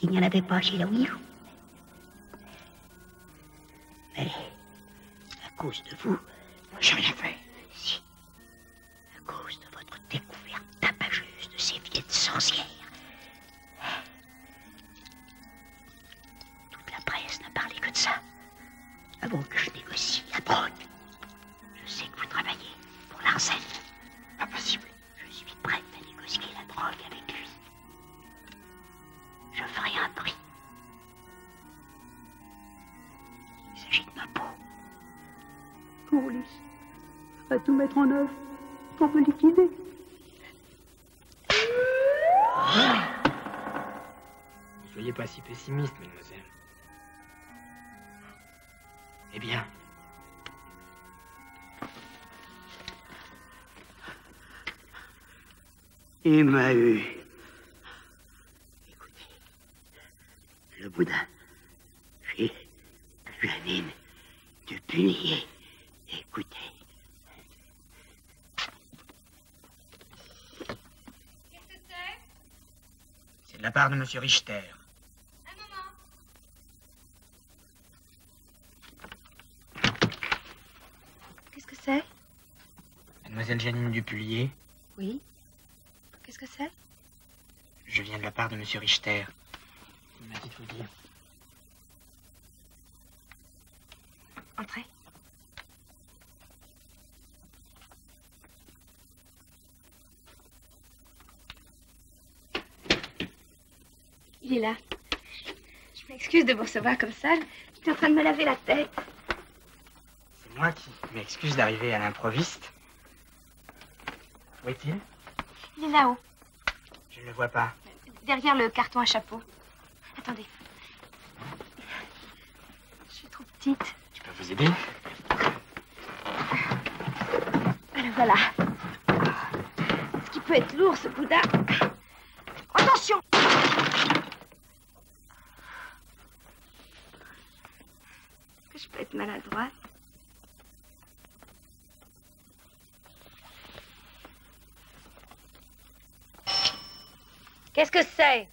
qu'il n'y en avait pas chez la Willou. Mais, à cause de vous, pessimiste, mademoiselle. Eh bien, Il m'a eu. Écoutez, le Bouddha, j'ai Janine de punir. Écoutez. c'est de la part de monsieur Richter. Mademoiselle Janine Dupulier, Oui. Qu'est-ce que c'est? Je viens de la part de monsieur Richter. Il m'a dit de vous dire. Entrez. Il est là. Je m'excuse de vous recevoir comme ça. J'étais en train de me laver la tête. C'est moi qui m'excuse d'arriver à l'improviste. Où est-il? Il est là-haut, Je ne le vois pas. derrière le carton à chapeau. Attendez. Je suis trop petite. Je peux vous aider? Alors voilà. Ce qui peut être lourd, ce Bouddha. Attention Est-ce que je peux être maladroite? Qu'est-ce que c'est?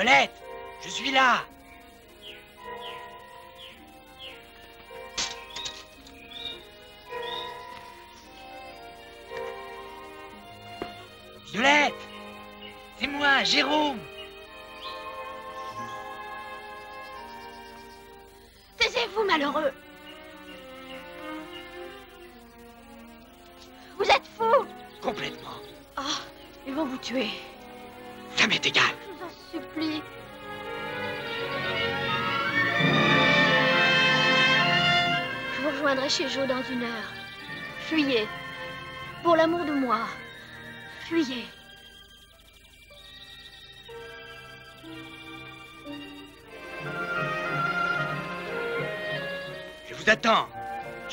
Violette, je suis là. Violette, c'est moi, Jérôme.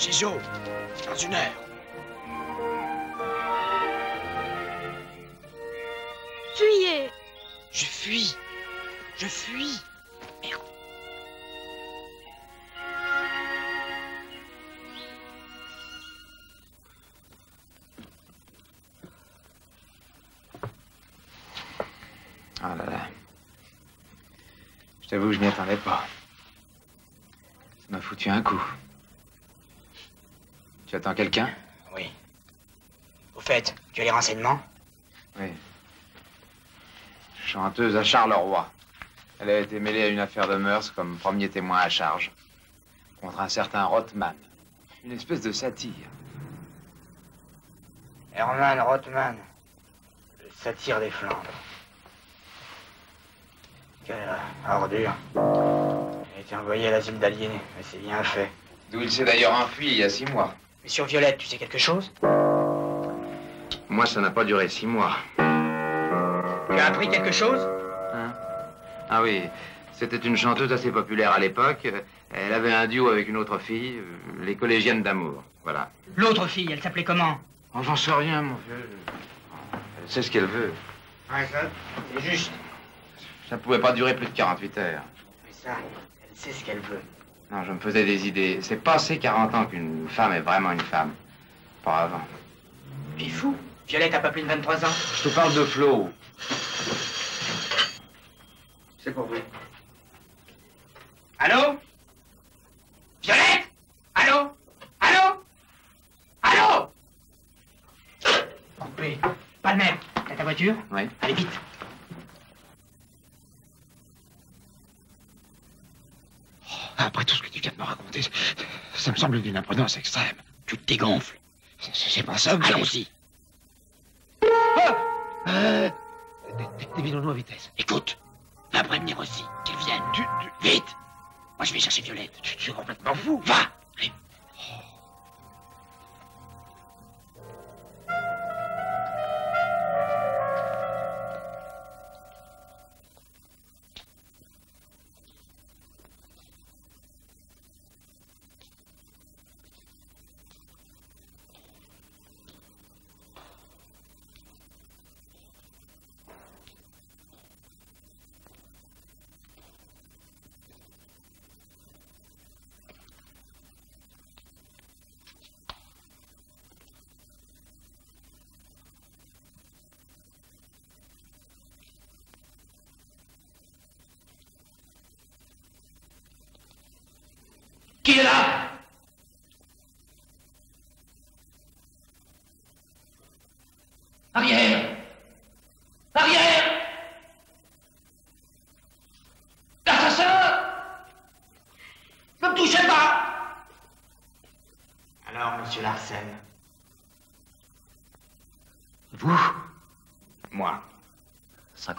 Chez Joe. Dans une heure. Fuyez. Je fuis. Je fuis. Merde. Ah là là. Je t'avoue que je m'y attendais pas. Ça m'a foutu un coup. Tu attends quelqu'un? Oui. Au fait, tu as les renseignements? Oui. Chanteuse à Charleroi. Elle a été mêlée à une affaire de mœurs comme premier témoin à charge. Contre un certain Rothman. Une espèce de satire. Herman Rothman. Le satire des Flandres. Quelle ordure. Il a été envoyé à l'asile d'aliénés, mais c'est bien fait. D'où il s'est d'ailleurs enfui il y a six mois. Mais sur Violette, tu sais quelque chose? Moi, ça n'a pas duré six mois. Tu as appris quelque chose? Ah oui, c'était une chanteuse assez populaire à l'époque. Elle avait un duo avec une autre fille, euh, les collégiennes d'amour. Voilà. L'autre fille, elle s'appelait comment? Oh, J'en sais rien, mon vieux. Elle sait ce qu'elle veut. Ouais, ça, c'est juste. Ça ne pouvait pas durer plus de 48 heures. Mais ça, elle sait ce qu'elle veut. Non, je me faisais des idées. C'est passé 40 ans qu'une femme est vraiment une femme. Pas avant. Il est fou. Violette a pas plus de 23 ans. Je te parle de Flo. C'est pour vous. Allô? Violette? Allô? Allô? Allô? Coupé. Pas de merde. T'as ta voiture? Oui. Allez vite. Après tout ce que tu viens de me raconter, ça me semble d'une imprudence extrême. Tu te dégonfles. C'est- pas ça. Allons-y. Euh, Débilons-nous à vitesse. Écoute, va prévenir aussi qu'ils viennent. Tu, tu- Vite Moi, je vais chercher Violette. Tu, tu es complètement fou. Va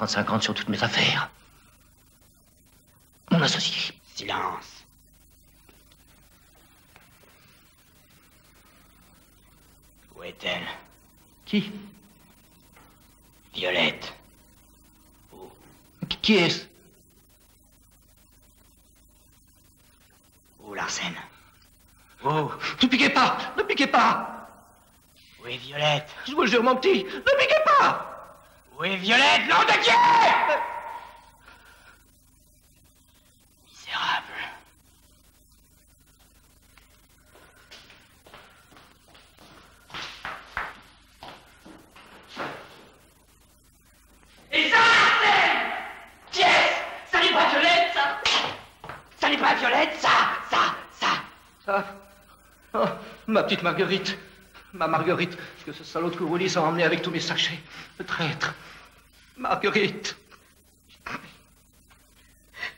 50-50 sur toutes mes affaires. Mon associé. Silence. Où est-elle? Qui? Violette. Qui- Qui est-ce? Où Larsen? Oh, ne piquez pas Ne piquez pas Où est Violette? Je vous le jure, mon petit, ne piquez pas Où est Violette Nom de Dieu Misérable. Et ça, Arsène Qui est-ce Ça n'est pas Violette, ça Ça n'est pas Violette, ça Ça Ça Ça Oh, ma petite Marguerite. Ma Marguerite, que ce salaud de Kouroulis a emmené avec tous mes sachets. Le traître. Marguerite.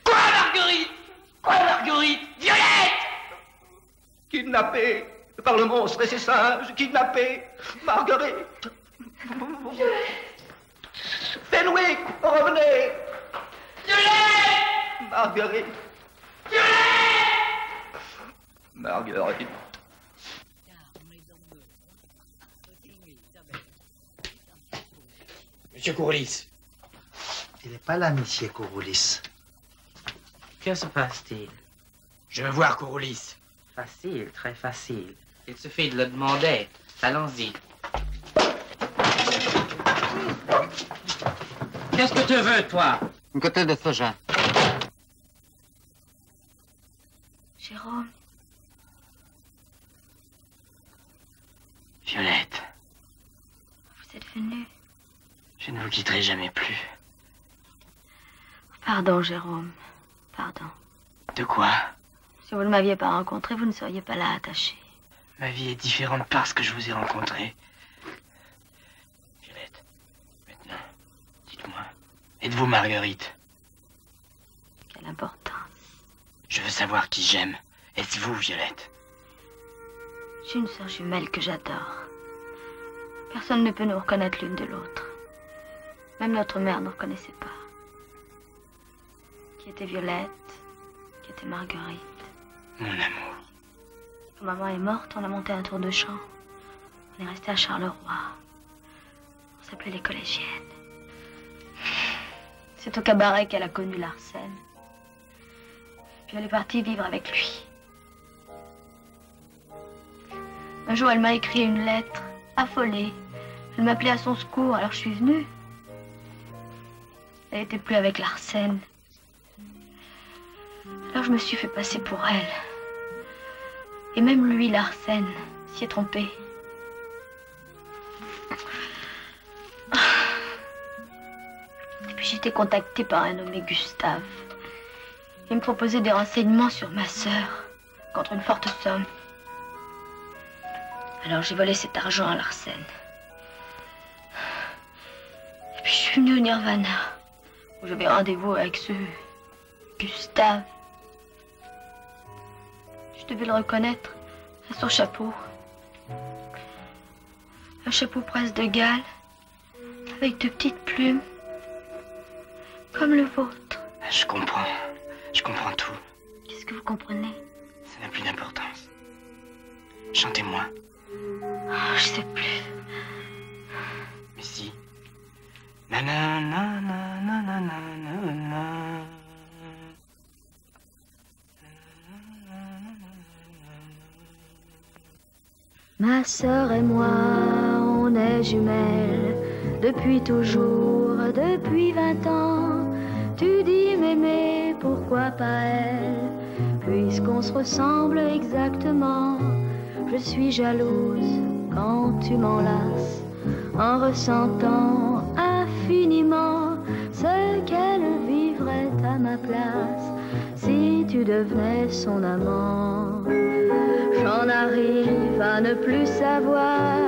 Quoi, Marguerite? Quoi, Marguerite? Violette! Kidnappée par le monstre et ses singes, kidnappée. Marguerite. Fenwick, revenez. Violette! Marguerite. Marguerite Monsieur Kouroulis, Il n'est pas là, monsieur Kouroulis. que se passe-t-il? Je veux voir Kouroulis. Facile, très facile. Il suffit de le demander. Allons-y. Qu'est-ce que tu veux, toi? Une côté de soja. Jérôme, Violette, vous êtes venu. Je ne vous quitterai jamais plus. Pardon, Jérôme. Pardon. De quoi? Si vous ne m'aviez pas rencontré, vous ne seriez pas là attaché. Ma vie est différente parce que je vous ai rencontré. Violette, maintenant, dites-moi, êtes-vous Marguerite? Quelle importance. Je veux savoir qui j'aime. Est-ce vous, Violette J'ai une sœur jumelle que j'adore. Personne ne peut nous reconnaître l'une de l'autre. Même notre mère ne reconnaissait pas. Qui était Violette, qui était Marguerite. Mon amour. Quand maman est morte, on a monté un tour de chant. On est resté à Charleroi. On s'appelait les collégiennes. C'est au cabaret qu'elle a connu Larsen. Puis elle est partie vivre avec lui. Un jour, elle m'a écrit une lettre, affolée. Elle m'appelait à son secours, alors je suis venue. Elle n'était plus avec Larsen. Alors je me suis fait passer pour elle. Et même lui, Larsen, s'y est trompé. Et puis j'étais contactée par un nommé Gustave. Il me proposait des renseignements sur ma sœur, contre une forte somme. Alors j'ai volé cet argent à Larsen. Et puis je suis venue au Nirvana, j'avais rendez-vous avec ce Gustave. Je devais le reconnaître à son chapeau. Un chapeau presse de Galles, avec de petites plumes, comme le vôtre. Je comprends. Je comprends tout. Qu'est-ce que vous comprenez? Ça n'a plus d'importance. Chantez-moi. Oh, Je sais plus. Mais si. Ma sœur et moi, on est jumelles depuis toujours, depuis vingt ans. Tu dis m'aimer, pourquoi pas elle? Puisqu'on se ressemble exactement, je suis jalouse quand tu m'enlaces, en ressentant infiniment ce qu'elle vivrait à ma place si tu devenais son amant. J'en arrive à ne plus savoir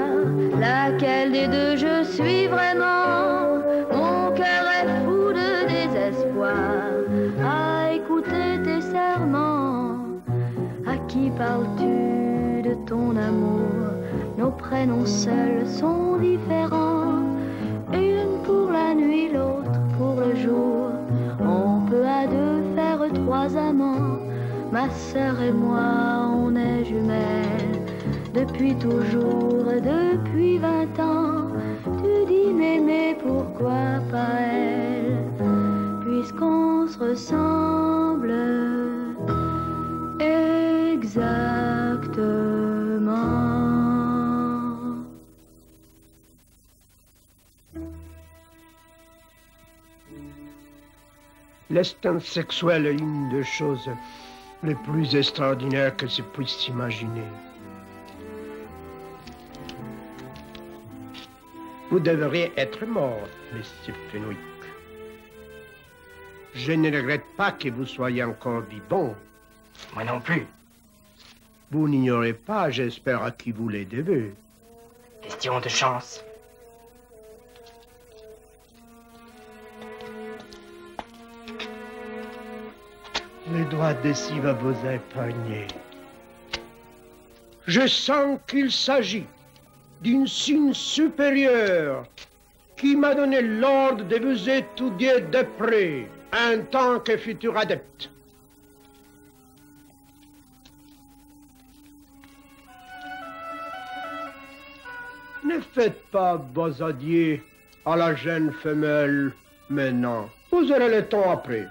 Laquelle des deux je suis vraiment Mon cœur est fou de désespoir à écouter tes serments. À qui parles-tu de ton amour? Nos prénoms seuls sont différents. On peut à deux faire trois amants. Ma sœur et moi, on est jumelles depuis toujours, depuis vingt ans. Tu dis m'aimer, pourquoi pas elle? Puisqu'on se ressemble exactement. L'instinct sexuel est une des choses les plus extraordinaires que se puisse s'imaginer. Vous devriez être mort, Monsieur Fenwick. Je ne regrette pas que vous soyez encore vivant. Moi non plus. Vous n'ignorez pas, j'espère, à qui vous les devez. Question de chance. Les doigts d'Essie vous épargner. Je sens qu'il s'agit d'une signe supérieure qui m'a donné l'ordre de vous étudier de près en tant que futur adepte. Ne faites pas vos adieux à la jeune femelle maintenant. Vous aurez le temps après.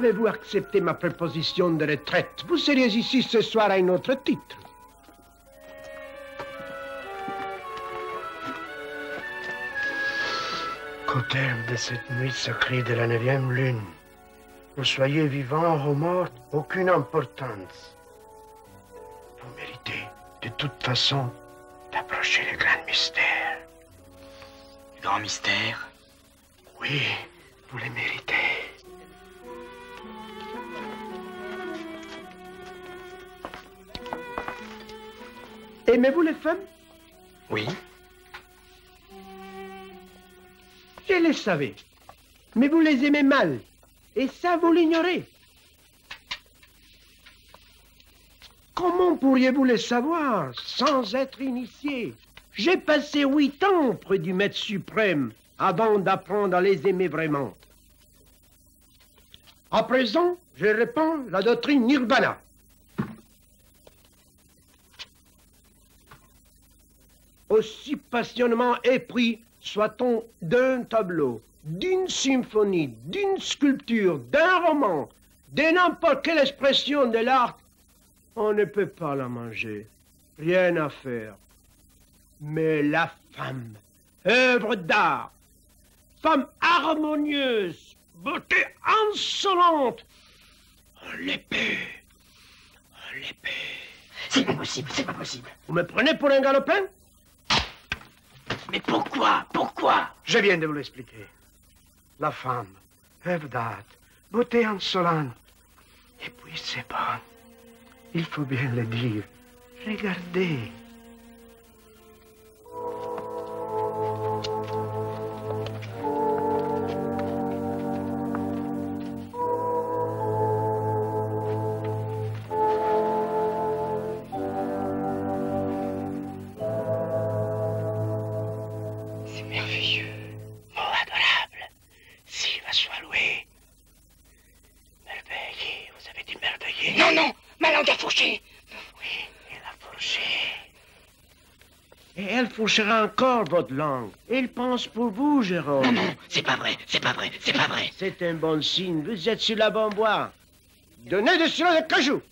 Qui n'avez-vous accepté ma proposition de retraite? Vous seriez ici ce soir à un autre titre. Qu'au terme de cette nuit sacrée de la neuvième lune, vous soyez vivant ou mort, aucune importance. Vous méritez de toute façon d'approcher le grand mystère. Le grand mystère? Oui, vous le méritez. Aimez-vous les femmes? Oui. Je le savais. Mais vous les aimez mal. Et ça, vous l'ignorez. Comment pourriez-vous le savoir sans être initié J'ai passé huit ans près du Maître suprême avant d'apprendre à les aimer vraiment. À présent, je répands la doctrine Nirvana. Aussi passionnément épris soit-on d'un tableau, d'une symphonie, d'une sculpture, d'un roman, de n'importe quelle expression de l'art, on ne peut pas la manger. Rien à faire. Mais la femme, œuvre d'art, femme harmonieuse, beauté insolente, on l'épée, on l'épée. C'est pas possible, c'est pas possible. Vous me prenez pour un galopin? Mais pourquoi? Pourquoi? Je viens de vous l'expliquer. La femme, œuvre d'art, beauté insolente. Et puis c'est bon. Il faut bien le dire. Regardez. Non, non Ma langue a fourché Oui, elle a fourché. Et elle fourchera encore votre langue. Elle pense pour vous, Jérôme. Non, non, c'est pas vrai, c'est pas vrai, c'est pas vrai. C'est un bon signe. Vous êtes sur la bonne voie. Donnez de cela de cajou.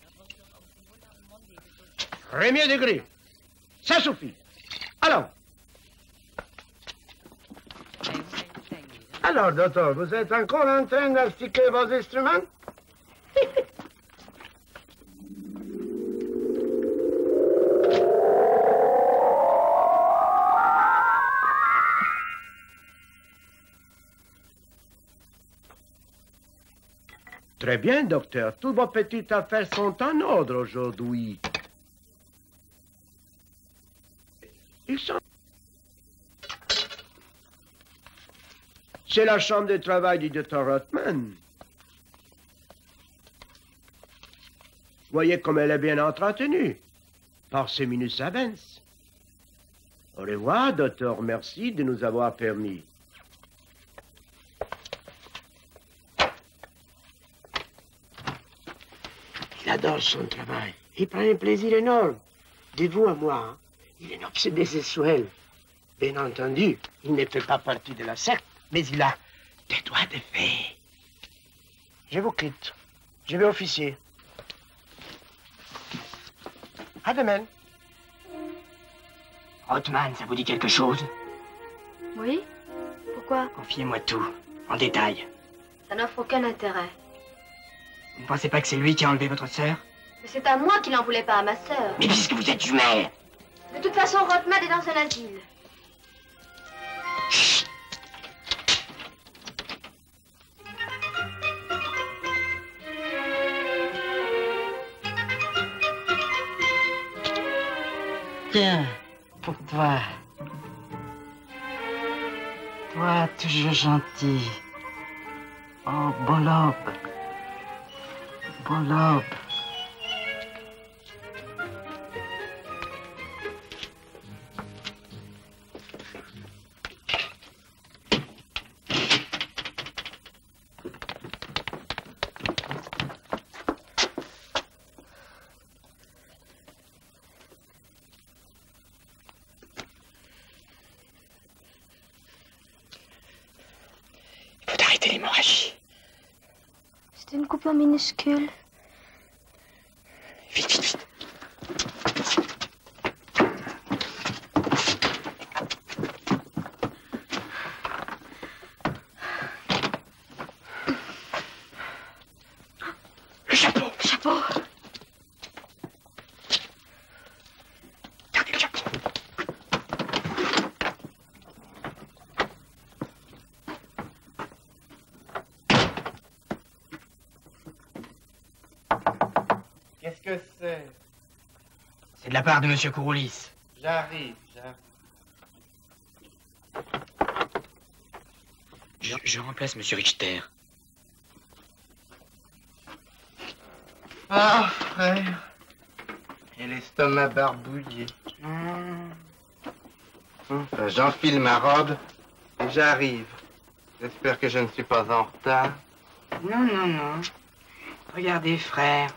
Premier degré. Ça suffit. Alors. Alors, docteur, vous êtes encore en train d'articuler vos instruments? Très bien, docteur. Toutes vos petites affaires sont en ordre aujourd'hui. Ils sont... C'est la chambre de travail du docteur Rothman. Voyez comme elle est bien entretenue. Par ces minutes Avens. Au revoir, docteur. Merci de nous avoir permis. Son travail. Il prend un plaisir énorme. Dites-vous à moi, hein, il est un obsédé sexuel. Bien entendu, il ne fait pas partie de la secte, mais il a des doigts de fée. Je vous quitte. Je vais officier. À demain. Rothman, ça vous dit quelque chose? Oui Pourquoi? Confiez-moi tout, en détail. Ça n'offre aucun intérêt. Vous ne pensez pas que c'est lui qui a enlevé votre sœur? C'est à moi qu'il n'en voulait pas à ma sœur. Mais puisque vous êtes jumelle De toute façon, Rothman est dans un asile. Tiens, pour toi. Toi, toujours gentil. Oh, Bolob. Bolob. Il faut arrêter l'hémorragie. C'est une coupure minuscule. Vite, vite, vite. Le chapeau Le chapeau Gardez le chapeau Qu'est-ce que c'est C'est de la part de Monsieur Kouroulis. J'arrive, j'arrive. Je, je remplace Monsieur Richter. Ah, frère. Et l'estomac barbouillé. Enfin, J'enfile ma robe et j'arrive. J'espère que je ne suis pas en retard. Non, non, non. Regardez, frère.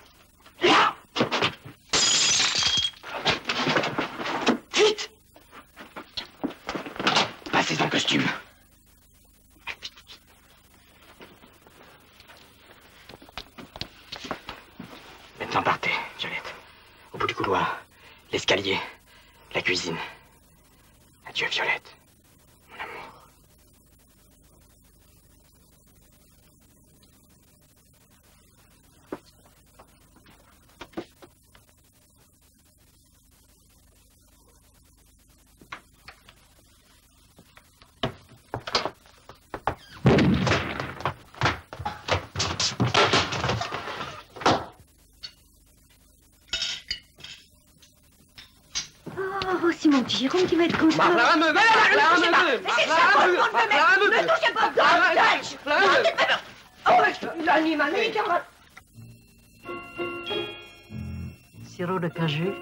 Jérôme qui va être content. Me veut, me veut, Marlin me veut, Marlin me veut. Ne touchez pas Marlin Oh, l'animal, il Sirop de cajou.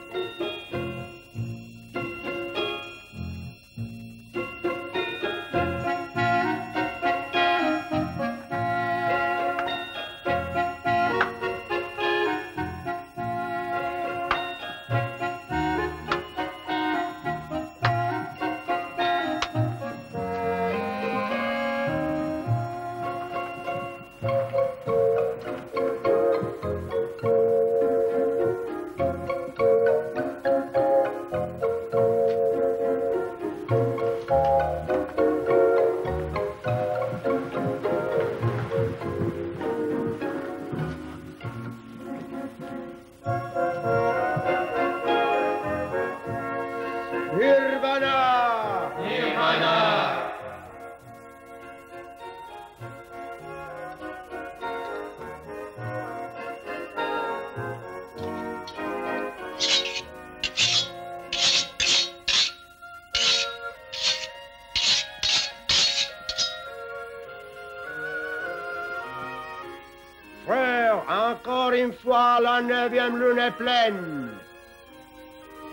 Lune est pleine.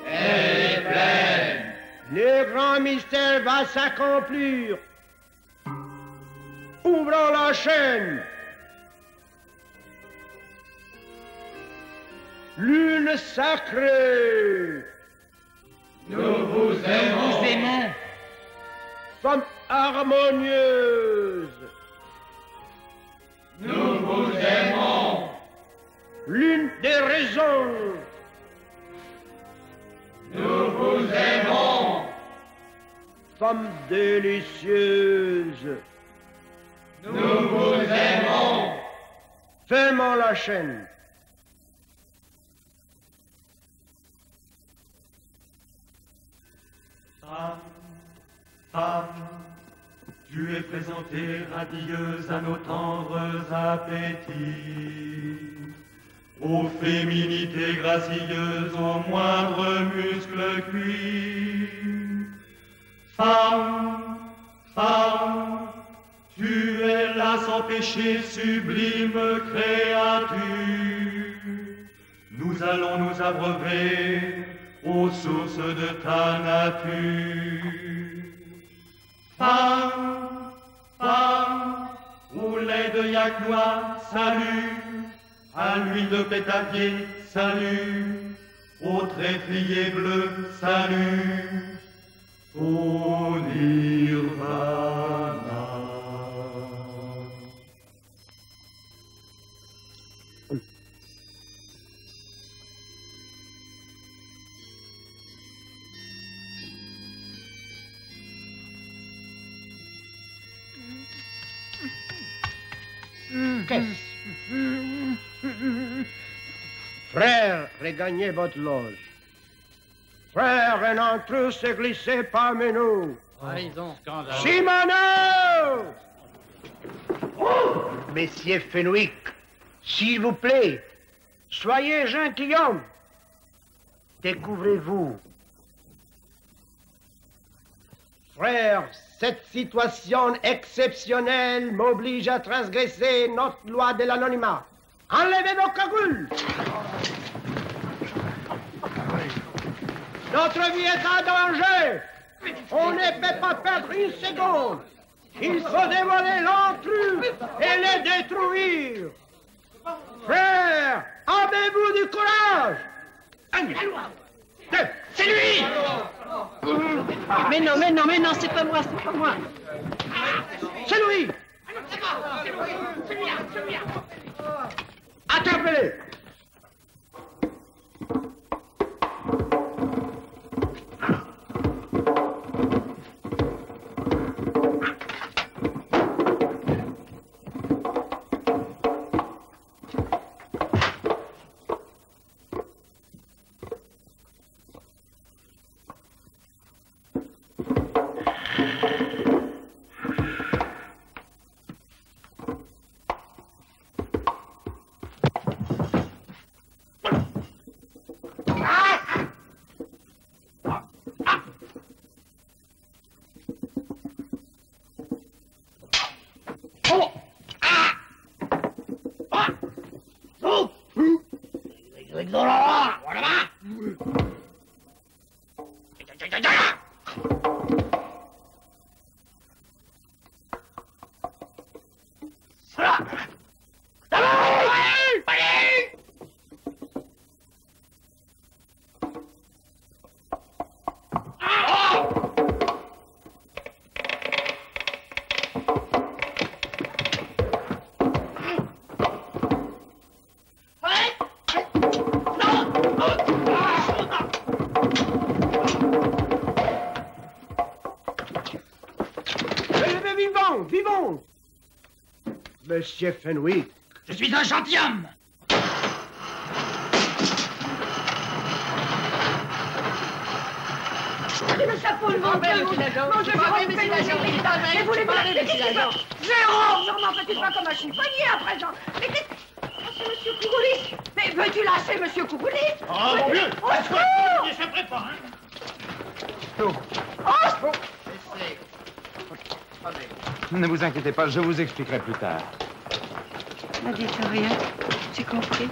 Elle est pleine. Le grand mystère va s'accomplir. Ouvrons la chaîne. Lune sacrée. Nous vous aimons. Nous aimons. Femme harmonieuse. L'une des raisons. Nous vous aimons. Femme délicieuse. Nous vous aimons. Fermons la chaîne. Femme, femme, tu es présentée radieuse à nos tendres appétits. Aux féminités gracieuses, aux moindres muscles cuits. Femme, femme, tu es là sans péché, sublime créature. Nous allons nous abreuver aux sources de ta nature. Femme, femme, au lait de Yaknois, salut, à l'huile de pétavier, salut, au tréflier bleu, salut, au nirvana. Frère, regagnez votre loge. Frère, un intrus s'est glissé parmi nous. Trahison scandaleuse. Simoneau Messieurs Fenwick, s'il vous plaît, soyez gentilhomme. Découvrez-vous. Frère, cette situation exceptionnelle m'oblige à transgresser notre loi de l'anonymat. Enlevez vos cagoules. Notre vie est en danger. On ne peut pas perdre une seconde. Il faut dévoiler l'intrus et le détruire. Frère, avez-vous du courage? C'est lui Mais non, mais non, mais non, c'est pas moi, c'est pas moi. C'est lui Attrapez-les Monsieur Fenwick, Je suis un gentilhomme. Le chapeau, le mon Mon Dieu, fais-nous Mais vous les Mais qu'est-ce qui se passe? Jérôme, non, fais pas comme un chiffonnier à présent. Mais qu'est-ce Oh, c'est Monsieur Kougoulis Mais veux-tu lâcher Monsieur Kougoulis Oh, mon Dieu. Au secours Ça prépare, hein? Au secours Ne vous inquiétez pas, je vous expliquerai plus tard. Ah, ne dites rien. J'ai compris.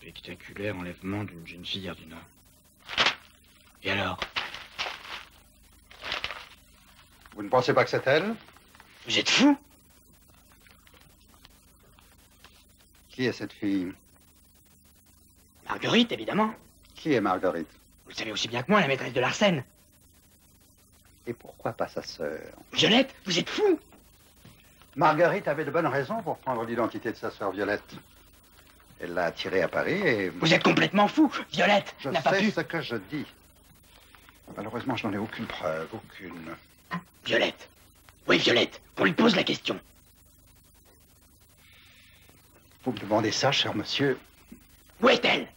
Spectaculaire enlèvement d'une jeune fille du Nord. Et alors? Vous ne pensez pas que c'est elle? Vous êtes fou? Qui est cette fille? Marguerite, évidemment. Qui est Marguerite? Vous le savez aussi bien que moi, la maîtresse de l'arsène. Et pourquoi pas sa sœur? Violette, vous êtes fou Marguerite avait de bonnes raisons pour prendre l'identité de sa sœur Violette. Elle l'a attirée à Paris et... Vous êtes complètement fou Violette Je n'a pas sais pu... ce que je dis. Malheureusement, je n'en ai aucune preuve, aucune. Violette. Oui, Violette, on lui pose la question. Vous me demandez ça, cher monsieur Où est-elle?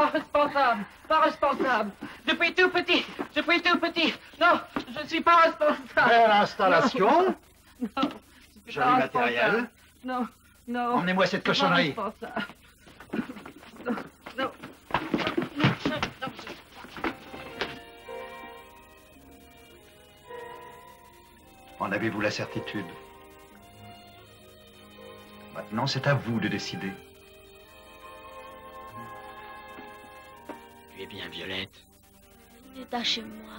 Pas responsable, pas responsable. Depuis tout petit, depuis tout petit. Non, je suis pas responsable. Belle installation. Non, non, je suis pas matériel. Non, non. Emmenez-moi cette suis pas cochonnerie. responsable. Non, non. En avez-vous la certitude? Maintenant, c'est à vous de décider. Tu es bien Violette. Détachez-moi.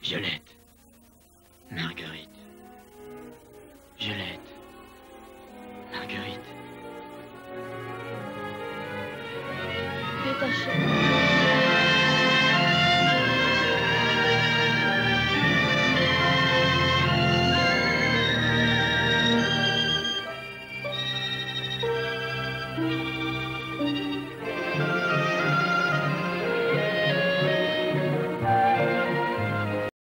Violette. Marguerite. Violette. Marguerite. Détachez-moi.